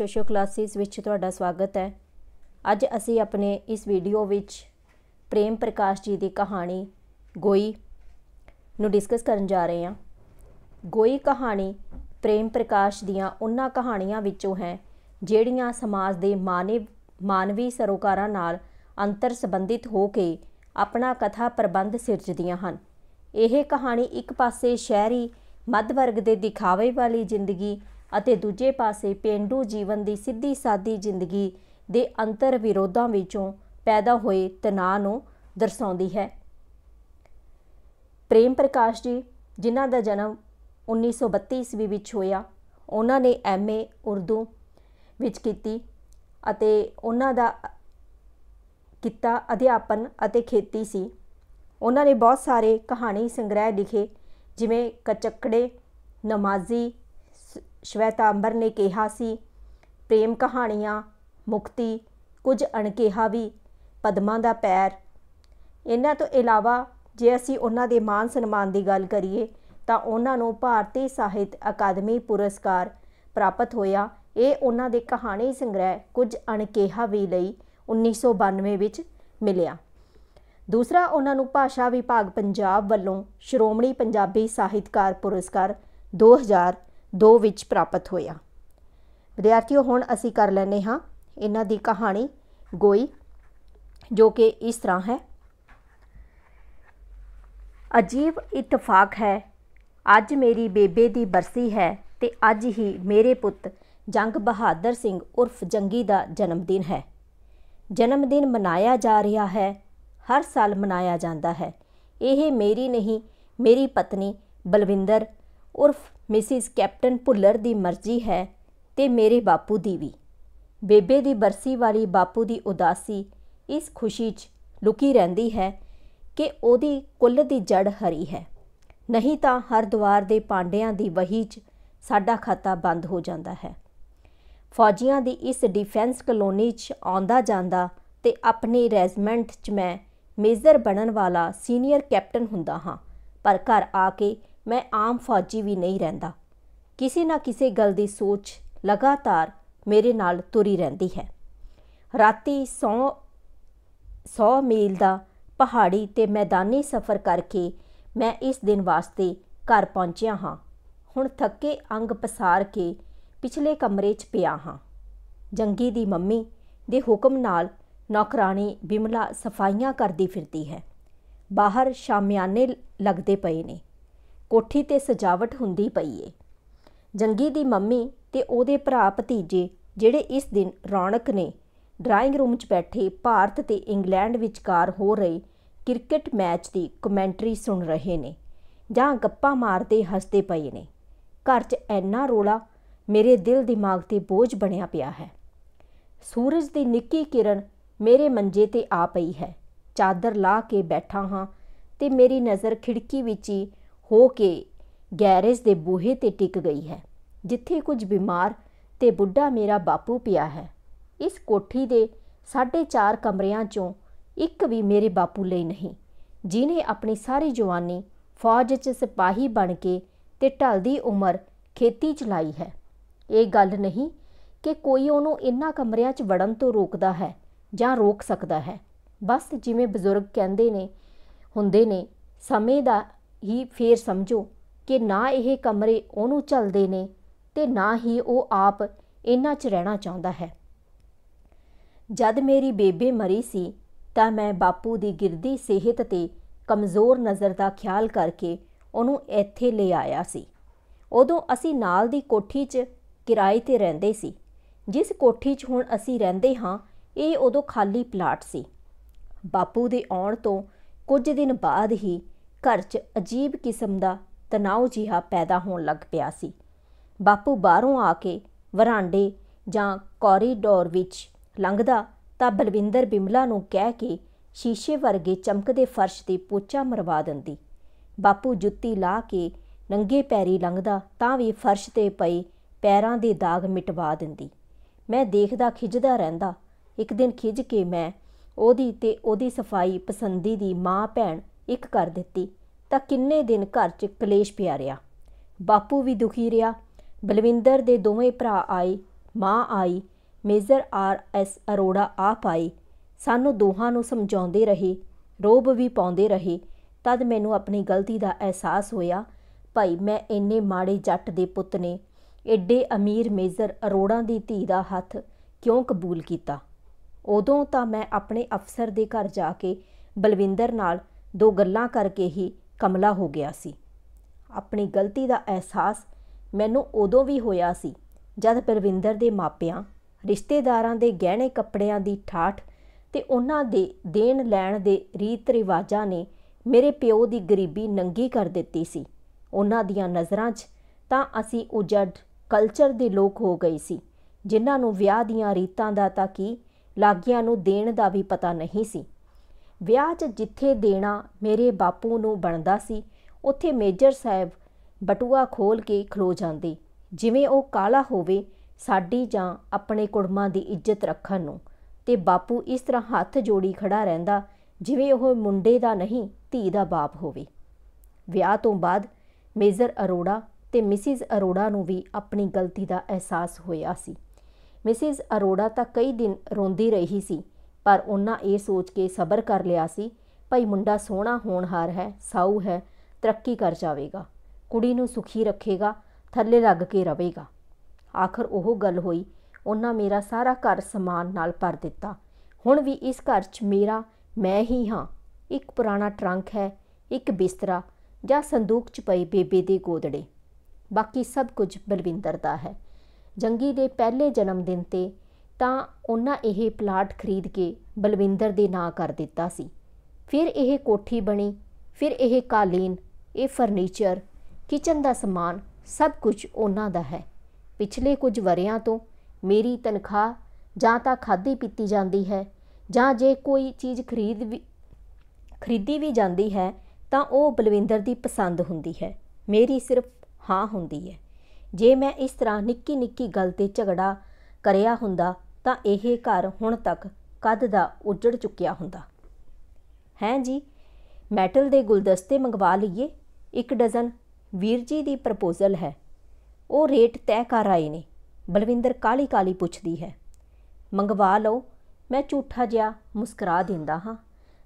ਸ਼ੋਸ਼ੋ classes ਵਿੱਚ ਤੁਹਾਡਾ ਸਵਾਗਤ ਹੈ। ਅੱਜ ਅਸੀਂ ਆਪਣੇ ਇਸ ਵੀਡੀਓ ਵਿੱਚ ਪ੍ਰੇਮ ਪ੍ਰਕਾਸ਼ ਜੀ ਦੀ ਕਹਾਣੀ ਗੋਈ ਨੂੰ ਡਿਸਕਸ ਕਰਨ ਜਾ ਰਹੇ ਹਾਂ। ਗੋਈ ਕਹਾਣੀ ਪ੍ਰੇਮ ਪ੍ਰਕਾਸ਼ ਦੀਆਂ ਉਹਨਾਂ ਕਹਾਣੀਆਂ ਵਿੱਚੋਂ ਹੈ, ਜਿਹੜੀਆਂ ਸਮਾਜ ਦੇ ਮਾਨਵ, ਮਾਨਵੀ ਸਰੋਕਾਰਾਂ ਨਾਲ ਅੰਤਰ ਸੰਬੰਧਿਤ ਹੋ ਕੇ ਆਪਣਾ ਕਥਾ ਪ੍ਰਬੰਧ ਸਿਰਜਦੀਆਂ ਹਨ। ਇਹ ਕਹਾਣੀ ਇੱਕ ਪਾਸੇ ਸ਼ਹਿਰੀ, ਮੱਧ ਵਰਗ ਦੇ ਦਿਖਾਵੇ ਵਾਲੀ ਜ਼ਿੰਦਗੀ ਅਤੇ ਦੂਜੇ ਪਾਸੇ ਪਿੰਡੂ ਜੀਵਨ ਦੀ ਸਿੱਧੀ ਸਾਦੀ ਜ਼ਿੰਦਗੀ ਦੇ ਅੰਤਰ ਵਿਰੋਧਾਂ ਵਿੱਚੋਂ ਪੈਦਾ ਹੋਏ ਤਣਾਅ ਨੂੰ ਦਰਸਾਉਂਦੀ ਹੈ। ਪ੍ਰੇਮ ਪ੍ਰਕਾਸ਼ ਜੀ, ਜਿਨ੍ਹਾਂ ਦਾ ਜਨਮ 1932 ਈਸਵੀ ਵਿੱਚ ਹੋਇਆ, ਉਹਨਾਂ ਨੇ ਐਮਏ ਉਰਦੂ ਵਿੱਚ ਕੀਤੀ ਅਤੇ ਉਹਨਾਂ ਦਾ ਕੀਤਾ ਅਧਿਆਪਨ ਅਤੇ ਖੇਤੀ ਸੀ। ਉਹਨਾਂ ਨੇ ਬਹੁਤ ਸਾਰੇ ਕਹਾਣੀ ਸੰਗ੍ਰਹਿ ਲਿਖੇ, ਜਿਵੇਂ ਕਚਕੜੇ, ਨਮਾਜ਼ੀ ਸ਼ਵੇਤਾੰਬਰ ਨੇ ਕਿਹਾ ਸੀ, ਪ੍ਰੇਮ ਕਹਾਣੀਆਂ, ਮੁਕਤੀ, ਕੁਝ ਅਣਕਿਹਾ ਵੀ ਪਦਮਾਂ ਦਾ ਪੈਰ। ਇਹਨਾਂ ਤੋਂ ਇਲਾਵਾ ਜੇ ਅਸੀਂ ਉਹਨਾਂ ਦੇ ਮਾਨ ਸਨਮਾਨ ਦੀ ਗੱਲ ਕਰੀਏ, ਤਾਂ ਉਹਨਾਂ ਨੂੰ ਭਾਰਤੀ ਸਾਹਿਤ ਅਕਾਦਮੀ ਪੁਰਸਕਾਰ ਪ੍ਰਾਪਤ ਹੋਇਆ। ਇਹ ਉਹਨਾਂ ਦੇ ਕਹਾਣੀ ਸੰਗ੍ਰਹਿ ਕੁਝ ਅਣਕਿਹਾ ਵੀ ਲਈ 1992 ਵਿੱਚ ਮਿਲਿਆ। ਦੂਸਰਾ, ਉਹਨਾਂ ਨੂੰ ਭਾਸ਼ਾ ਵਿਭਾਗ ਪੰਜਾਬ ਵੱਲੋਂ ਸ਼੍ਰੋਮਣੀ ਪੰਜਾਬੀ ਸਾਹਿਤਕਾਰ ਪੁਰਸਕਾਰ 2002 ਵਿੱਚ ਪ੍ਰਾਪਤ ਹੋਇਆ। ਵਿਦਿਆਰਥੀਓ, ਹੁਣ ਅਸੀਂ ਕਰ ਲੈਨੇ ਹਾਂ ਇਹਨਾਂ ਦੀ ਕਹਾਣੀ ਗੋਈ, ਜੋ ਕਿ ਇਸ ਤਰ੍ਹਾਂ ਹੈ। ਅਜੀਬ ਇਤਫਾਕ ਹੈ, ਅੱਜ ਮੇਰੀ ਬੇਬੇ ਦੀ ਬਰਸੀ ਹੈ ਤੇ ਅੱਜ ਹੀ ਮੇਰੇ ਪੁੱਤ ਜੰਗ ਬਹਾਦਰ ਸਿੰਘ ਉਰਫ ਜੰਗੀ ਦਾ ਜਨਮ ਦਿਨ ਹੈ। ਜਨਮ ਦਿਨ ਮਨਾਇਆ ਜਾ ਰਿਹਾ ਹੈ, ਹਰ ਸਾਲ ਮਨਾਇਆ ਜਾਂਦਾ ਹੈ। ਇਹ ਮੇਰੀ ਨਹੀਂ, ਮੇਰੀ ਪਤਨੀ ਬਲਵਿੰਦਰ ਉਰਫ ਮਿਸਿਸ ਕੈਪਟਨ ਭੁੱਲਰ ਦੀ ਮਰਜ਼ੀ ਹੈ ਤੇ ਮੇਰੇ ਬਾਪੂ ਦੀ ਵੀ। ਬੇਬੇ ਦੀ ਬਰਸੀ ਵਾਲੀ ਬਾਪੂ ਦੀ ਉਦਾਸੀ ਇਸ ਖੁਸ਼ੀ 'ਚ ਲੁਕੀ ਰਹਿੰਦੀ ਹੈ ਕਿ ਉਹਦੀ ਕੁੱਲ ਦੀ ਜੜ ਹਰੀ ਹੈ। ਨਹੀਂ ਤਾਂ ਹਰ ਦੁਆਰ ਦੇ ਪਾਂਡਿਆਂ ਦੀ ਵਹੀ 'ਚ ਸਾਡਾ ਖਾਤਾ ਬੰਦ ਹੋ ਜਾਂਦਾ ਹੈ। ਫੌਜੀਆਂ ਦੀ ਇਸ ਡਿਫੈਂਸ ਕਲੋਨੀ 'ਚ ਆਉਂਦਾ ਜਾਂਦਾ ਤੇ ਆਪਣੀ ਰੈਜੀਮੈਂਟ 'ਚ ਮੈਂ ਮੇਜਰ ਬਣਨ ਵਾਲਾ ਸੀਨੀਅਰ ਕੈਪਟਨ ਹੁੰਦਾ ਹਾਂ, ਪਰ ਘਰ ਆ ਕੇ ਮੈਂ ਆਮ ਫੌਜੀ ਵੀ ਨਹੀਂ ਰਹਿੰਦਾ। ਕਿਸੇ ਨਾ ਕਿਸੇ ਗੱਲ ਦੀ ਸੋਚ ਲਗਾਤਾਰ ਮੇਰੇ ਨਾਲ ਤੁਰੀ ਰਹਿੰਦੀ ਹੈ। ਰਾਤੀ 100 100 ਮੀਲ ਦਾ ਪਹਾੜੀ ਤੇ ਮੈਦਾਨੀ ਸਫ਼ਰ ਕਰਕੇ ਮੈਂ ਇਸ ਦਿਨ ਵਾਸਤੇ ਘਰ ਪਹੁੰਚਿਆ ਹਾਂ। ਹੁਣ ਥੱਕੇ ਅੰਗ ਪਸਾਰ ਕੇ ਪਿਛਲੇ ਕਮਰੇ 'ਚ ਪਿਆ ਹਾਂ। ਜੰਗੀ ਦੀ ਮੰਮੀ ਦੇ ਹੁਕਮ ਨਾਲ ਨੌਕਰਾਣੀ ਬਿਮਲਾ ਸਫਾਈਆਂ ਕਰਦੀ ਫਿਰਦੀ ਹੈ। ਬਾਹਰ ਸ਼ਾਮਿਆਨੇ ਲੱਗਦੇ ਪਏ ਨੇ। ਕੋਠੀ ਤੇ ਸਜਾਵਟ ਹੁੰਦੀ ਪਈ ਏ। ਜੰਗੀ ਦੀ ਮੰਮੀ ਤੇ ਉਹਦੇ ਭਰਾ ਭਤੀਜੇ, ਜਿਹੜੇ ਇਸ ਦਿਨ ਰੌਣਕ ਨੇ ਡਰਾਇੰਗ ਰੂਮ 'ਚ ਬੈਠੇ ਭਾਰਤ ਤੇ ਇੰਗਲੈਂਡ ਵਿਚਕਾਰ ਹੋ ਰਹੇ ਕ੍ਰਿਕਟ ਮੈਚ ਦੀ ਕਮੈਂਟਰੀ ਸੁਣ ਰਹੇ ਨੇ ਜਾਂ ਗੱਪਾਂ ਮਾਰਦੇ ਹੱਸਦੇ ਪਏ ਨੇ। ਘਰ 'ਚ ਐਨਾ ਰੋਲਾ ਮੇਰੇ ਦਿਲ ਦਿਮਾਗ ਤੇ ਬੋਝ ਬਣਿਆ ਪਿਆ ਹੈ। ਸੂਰਜ ਦੀ ਨਿੱਕੀ ਕਿਰਨ ਮੇਰੇ ਮੰਜੇ ਤੇ ਆ ਪਈ ਹੈ। ਚਾਦਰ ਲਾ ਕੇ ਬੈਠਾ ਹਾਂ ਤੇ ਮੇਰੀ ਨਜ਼ਰ ਖਿੜਕੀ ਵਿੱਚ ਹੀ ਹੋ ਕੇ ਗੈਰੇਜ ਦੇ ਬੂਹੇ ਤੇ ਟਿਕ ਗਈ ਹੈ। ਜਿੱਥੇ ਕੁਝ ਬਿਮਾਰ ਤੇ ਬੁੱਢਾ ਮੇਰਾ ਬਾਪੂ ਪਿਆ ਹੈ। ਇਸ ਕੋਠੀ ਦੇ 4.5 ਕਮਰਿਆਂ ਚੋਂ ਇੱਕ ਵੀ ਮੇਰੇ ਬਾਪੂ ਲਈ ਨਹੀਂ, ਜਿਨੇ ਆਪਣੀ ਸਾਰੀ ਜਵਾਨੀ ਫੌਜ 'ਚ ਸਿਪਾਹੀ ਬਣ ਕੇ ਤੇ ਢਲਦੀ ਉਮਰ ਖੇਤੀ ਚਲਾਈ ਹੈ। ਇਹ ਗੱਲ ਨਹੀਂ ਕਿ ਕੋਈ ਉਹਨੂੰ ਇਨ੍ਹਾਂ ਕਮਰਿਆਂ 'ਚ ਵੜਨ ਤੋਂ ਰੋਕਦਾ ਹੈ ਜਾਂ ਰੋਕ ਸਕਦਾ ਹੈ। ਬਸ ਜਿਵੇਂ ਬਜ਼ੁਰਗ ਕਹਿੰਦੇ ਨੇ, ਹੁੰਦੇ ਨੇ, ਸਮੇਂ ਦਾ ਹੀ ਫੇਰ ਸਮਝੋ ਕਿ ਨਾ ਇਹ ਕਮਰੇ ਉਹਨੂੰ ਚੱਲਦੇ ਨੇ ਤੇ ਨਾ ਹੀ ਉਹ ਆਪ ਇਹਨਾਂ 'ਚ ਰਹਿਣਾ ਚਾਹੁੰਦਾ ਹੈ। ਜਦ ਮੇਰੀ ਬੇਬੇ ਮਰੀ ਸੀ ਤਾਂ ਮੈਂ ਬਾਪੂ ਦੀ ਗਿਰਦੀ ਸਿਹਤ ਤੇ ਕਮਜ਼ੋਰ ਨਜ਼ਰ ਦਾ ਖਿਆਲ ਕਰਕੇ ਉਹਨੂੰ ਇੱਥੇ ਲੈ ਆਇਆ ਸੀ। ਉਦੋਂ ਅਸੀਂ ਨਾਲ ਦੀ ਕੋਠੀ 'ਚ ਕਿਰਾਏ ਤੇ ਰਹਿੰਦੇ ਸੀ। ਜਿਸ ਕੋਠੀ 'ਚ ਹੁਣ ਅਸੀਂ ਰਹਿੰਦੇ ਹਾਂ, ਇਹ ਉਦੋਂ ਖਾਲੀ ਪਲਾਟ ਸੀ। ਬਾਪੂ ਦੇ ਆਉਣ ਤੋਂ ਕੁਝ ਦਿਨ ਬਾਅਦ ਹੀ ਘਰ 'ਚ ਅਜੀਬ ਕਿਸਮ ਦਾ ਤਣਾਅ ਜਿਹਾ ਪੈਦਾ ਹੋਣ ਲੱਗ ਪਿਆ ਸੀ। ਬਾਪੂ ਬਾਹਰੋਂ ਆ ਕੇ ਵਰਾਂਡੇ ਜਾਂ ਕੋਰੀਡੋਰ ਵਿੱਚ ਲੰਘਦਾ ਤਾਂ ਬਲਵਿੰਦਰ ਬਿਮਲਾ ਨੂੰ ਕਹਿ ਕੇ ਸ਼ੀਸ਼ੇ ਵਰਗੇ ਚਮਕਦੇ ਫਰਸ਼ ਤੇ ਪੋਚਾ ਮਰਵਾ ਦਿੰਦੀ। ਬਾਪੂ ਜੁੱਤੀ ਲਾ ਕੇ ਨੰਗੇ ਪੈਰੀ ਲੰਘਦਾ ਤਾਂ ਵੀ ਫਰਸ਼ ਤੇ ਪਏ ਪੈਰਾਂ ਦੇ ਦਾਗ ਮਿਟਵਾ ਦਿੰਦੀ। ਮੈਂ ਦੇਖਦਾ ਖਿਜਦਾ ਰਹਿੰਦਾ। ਇੱਕ ਦਿਨ ਖਿਜ ਕੇ ਮੈਂ ਉਹਦੀ ਤੇ ਉਹਦੀ ਸਫ਼ਾਈ ਪਸੰਦੀ ਦੀ ਮਾਂ ਭੈਣ ਇੱਕ ਕਰ ਦਿੱਤੀ, ਤਾਂ ਕਿੰਨੇ ਦਿਨ ਘਰ 'ਚ ਕਲੇਸ਼ ਪਿਆ ਰਿਹਾ। ਬਾਪੂ ਵੀ ਦੁਖੀ ਰਿਹਾ। ਬਲਵਿੰਦਰ ਦੇ ਦੋਵੇਂ ਭਰਾ ਆਏ, ਮਾਂ ਆਈ, ਮੇਜਰ ਆਰ ਐਸ ਅਰੋੜਾ ਆਪ ਆਏ। ਸਾਨੂੰ ਦੋਹਾਂ ਨੂੰ ਸਮਝਾਉਂਦੇ ਰਹੇ, ਰੋਬ ਵੀ ਪਾਉਂਦੇ ਰਹੇ। ਤਦ ਮੈਨੂੰ ਆਪਣੀ ਗਲਤੀ ਦਾ ਅਹਿਸਾਸ ਹੋਇਆ, ਭਾਈ, ਮੈਂ ਇੰਨੇ ਮਾੜੇ ਜੱਟ ਦੇ ਪੁੱਤ ਨੇ। ਐਡੇ ਅਮੀਰ ਮੇਜਰ ਅਰੋੜਾ ਦੀ ਧੀ ਦਾ ਹੱਥ ਕਿਉਂ ਕਬੂਲ ਕੀਤਾ? ਉਦੋਂ ਤਾਂ ਮੈਂ ਆਪਣੇ ਅਫਸਰ ਦੇ ਘਰ ਜਾ ਕੇ ਬਲਵਿੰਦਰ ਨਾਲ ਦੋ ਗੱਲਾਂ ਕਰਕੇ ਹੀ ਕਮਲਾ ਹੋ ਗਿਆ ਸੀ। ਆਪਣੀ ਗਲਤੀ ਦਾ ਅਹਿਸਾਸ ਮੈਨੂੰ ਉਦੋਂ ਵੀ ਹੋਇਆ ਸੀ ਜਦ ਪਰਵਿੰਦਰ ਦੇ ਮਾਪਿਆਂ, ਰਿਸ਼ਤੇਦਾਰਾਂ ਦੇ ਗਹਿਣੇ ਕੱਪੜਿਆਂ ਦੀ ਠਾਠ ਤੇ ਉਹਨਾਂ ਦੇ ਦੇਣ ਲੈਣ ਦੇ ਰੀਤ ਰਿਵਾਜਾਂ ਨੇ ਮੇਰੇ ਪਿਓ ਦੀ ਗਰੀਬੀ ਨੰਗੀ ਕਰ ਦਿੱਤੀ ਸੀ। ਉਹਨਾਂ ਦੀਆਂ ਨਜ਼ਰਾਂ 'ਚ ਤਾਂ ਅਸੀਂ ਉਜੜ ਕਲਚਰ ਦੇ ਲੋਕ ਹੋ ਗਏ ਸੀ, ਜਿਨ੍ਹਾਂ ਨੂੰ ਵਿਆਹ ਦੀਆਂ ਰੀਤਾਂ ਦਾ ਤਾਂ ਕੀ, ਲਾਗਿਆਂ ਨੂੰ ਦੇਣ ਦਾ ਵੀ ਪਤਾ ਨਹੀਂ ਸੀ। ਵਿਆਹ 'ਚ ਜਿੱਥੇ ਦੇਣਾ ਮੇਰੇ ਬਾਪੂ ਨੂੰ ਬਣਦਾ ਸੀ, ਉੱਥੇ ਮੇਜਰ ਸਾਹਿਬ ਬਟੂਆ ਖੋਲ ਕੇ ਖਲੋ ਜਾਂਦੇ। ਜਿਵੇਂ ਉਹ ਕਾਲਾ ਹੋਵੇ, ਸਾਡੀ ਜਾਂ ਆਪਣੇ ਕੁੜਮਾਂ ਦੀ ਇੱਜ਼ਤ ਰੱਖਣ ਨੂੰ। ਤੇ ਬਾਪੂ ਇਸ ਤਰ੍ਹਾਂ ਹੱਥ ਜੋੜੀ ਖੜਾ ਰਹਿੰਦਾ, ਜਿਵੇਂ ਉਹ ਮੁੰਡੇ ਦਾ ਨਹੀਂ, ਧੀ ਦਾ ਬਾਪ ਹੋਵੇ। ਵਿਆਹ ਤੋਂ ਬਾਅਦ ਮੇਜਰ ਅਰੋੜਾ ਤੇ ਮਿਸਿਸ ਅਰੋੜਾ ਨੂੰ ਵੀ ਆਪਣੀ ਗਲਤੀ ਦਾ ਅਹਿਸਾਸ ਹੋਇਆ ਸੀ। ਮਿਸਿਸ ਅਰੋੜਾ ਤਾਂ ਕਈ ਦਿਨ ਰੋਂਦੀ ਰਹੀ ਸੀ ਪਰ ਉਹਨਾਂ ਇਹ ਸੋਚ ਕੇ ਸਬਰ ਕਰ ਲਿਆ ਸੀ, ਭਾਈ ਮੁੰਡਾ ਸੋਹਣਾ ਹੋਣਹਾਰ ਹੈ, ਸਾਊ ਹੈ, ਤਰੱਕੀ ਕਰ ਜਾਵੇਗਾ, ਕੁੜੀ ਨੂੰ ਸੁਖੀ ਰੱਖੇਗਾ, ਥੱਲੇ ਲੱਗ ਕੇ ਰਵੇਗਾ। ਆਖਰ ਉਹ ਗੱਲ ਹੋਈ, ਉਹਨਾਂ ਮੇਰਾ ਸਾਰਾ ਘਰ ਸਮਾਨ ਨਾਲ ਭਰ ਦਿੱਤਾ। ਹੁਣ ਵੀ ਇਸ ਘਰ 'ਚ ਮੇਰਾ, ਮੈਂ ਹੀ ਹਾਂ। ਇੱਕ ਪੁਰਾਣਾ ਟਰੰਕ ਹੈ, ਇੱਕ ਬਿਸਤਰਾ, ਜਾਂ ਸੰਦੂਕ 'ਚ ਪਈ ਬੇਬੇ ਦੇ ਗੋਦੜੇ। ਬਾਕੀ ਸਭ ਕੁਝ ਬਲਵਿੰਦਰ ਦਾ ਹੈ। ਜੰਗੀ ਦੇ ਪਹਿਲੇ ਜਨਮ ਦਿਨ ਤੇ ਤਾਂ ਉਹਨਾਂ ਇਹ ਪਲਾਟ ਖਰੀਦ ਕੇ ਬਲਵਿੰਦਰ ਦੇ ਨਾਂ ਕਰ ਦਿੱਤਾ ਸੀ। ਫਿਰ ਇਹ ਕੋਠੀ ਬਣੀ, ਫਿਰ ਇਹ ਕਾਲੀਨ, ਇਹ ਫਰਨੀਚਰ, ਕਿਚਨ ਦਾ ਸਮਾਨ, ਸਭ ਕੁਝ ਉਹਨਾਂ ਦਾ ਹੈ। ਪਿਛਲੇ ਕੁਝ ਵਰਿਆਂ ਤੋਂ ਮੇਰੀ ਤਨਖਾਹ ਜਾਂ ਤਾਂ ਖਾਦੀ ਪੀਤੀ ਜਾਂਦੀ ਹੈ ਜਾਂ ਜੇ ਕੋਈ ਚੀਜ਼ ਖਰੀਦ ਵੀ ਖਰੀਦੀ ਵੀ ਜਾਂਦੀ ਹੈ ਤਾਂ ਉਹ ਬਲਵਿੰਦਰ ਦੀ ਪਸੰਦ ਹੁੰਦੀ ਹੈ। ਮੇਰੀ ਸਿਰਫ ਹਾਂ ਹੁੰਦੀ ਹੈ। ਜੇ ਮੈਂ ਇਸ ਤਰ੍ਹਾਂ ਨਿੱਕੀ ਨਿੱਕੀ ਗੱਲ ਤੇ ਝਗੜਾ ਕਰਿਆ ਹੁੰਦਾ ਤਾਂ ਇਹ ਘਰ ਹੁਣ ਤੱਕ ਕੱਦ ਦਾ ਉੱਜੜ ਚੁੱਕਿਆ ਹੁੰਦਾ। ਹੈ ਜੀ, ਮੈਟਲ ਦੇ ਗੁਲਦਸਤੇ ਮੰਗਵਾ ਲਈਏ। ਇੱਕ ਡਜ਼ਨ। ਵੀਰ ਜੀ ਦੀ ਪ੍ਰਪੋਜ਼ਲ ਹੈ। ਉਹ ਰੇਟ ਤੈਅ ਕਰ ਆਏ ਨੇ। ਬਲਵਿੰਦਰ ਕਾਲੀ ਕਾਲੀ ਪੁੱਛਦੀ ਹੈ। ਮੰਗਵਾ ਲਓ। ਮੈਂ ਝੂਠਾ ਜਿਹਾ ਮੁਸਕਰਾ ਦਿੰਦਾ ਹਾਂ।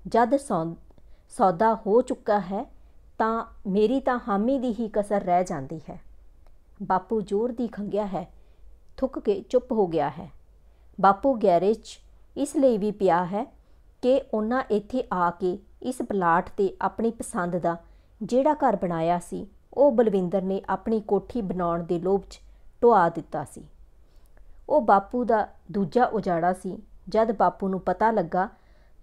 ਜਦ ਸੌਦਾ ਹੋ ਚੁੱਕਾ ਹੈ, ਤਾਂ ਮੇਰੀ ਤਾਂ ਹਾਮੀ ਦੀ ਹੀ ਕਸਰ ਰਹਿ ਜਾਂਦੀ ਹੈ। ਬਾਪੂ ਜ਼ੋਰ ਦੀ ਖੰਗਿਆ ਹੈ। ਥੁੱਕ ਕੇ ਚੁੱਪ ਹੋ ਗਿਆ ਹੈ। ਬਾਪੂ ਗੈਰੇਜ 'ਚ ਇਸ ਲਈ ਵੀ ਪਿਆ ਹੈ ਕਿ ਉਹਨਾਂ ਇੱਥੇ ਆ ਕੇ ਇਸ ਪਲਾਟ ਤੇ ਆਪਣੀ ਪਸੰਦ ਦਾ ਜਿਹੜਾ ਘਰ ਬਣਾਇਆ ਸੀ, ਉਹ ਬਲਵਿੰਦਰ ਨੇ ਆਪਣੀ ਕੋਠੀ ਬਣਾਉਣ ਦੇ ਲੋਭ 'ਚ ਢਵਾ ਦਿੱਤਾ ਸੀ। ਉਹ ਬਾਪੂ ਦਾ ਦੂਜਾ ਉਜਾੜਾ ਸੀ। ਜਦ ਬਾਪੂ ਨੂੰ ਪਤਾ ਲੱਗਾ,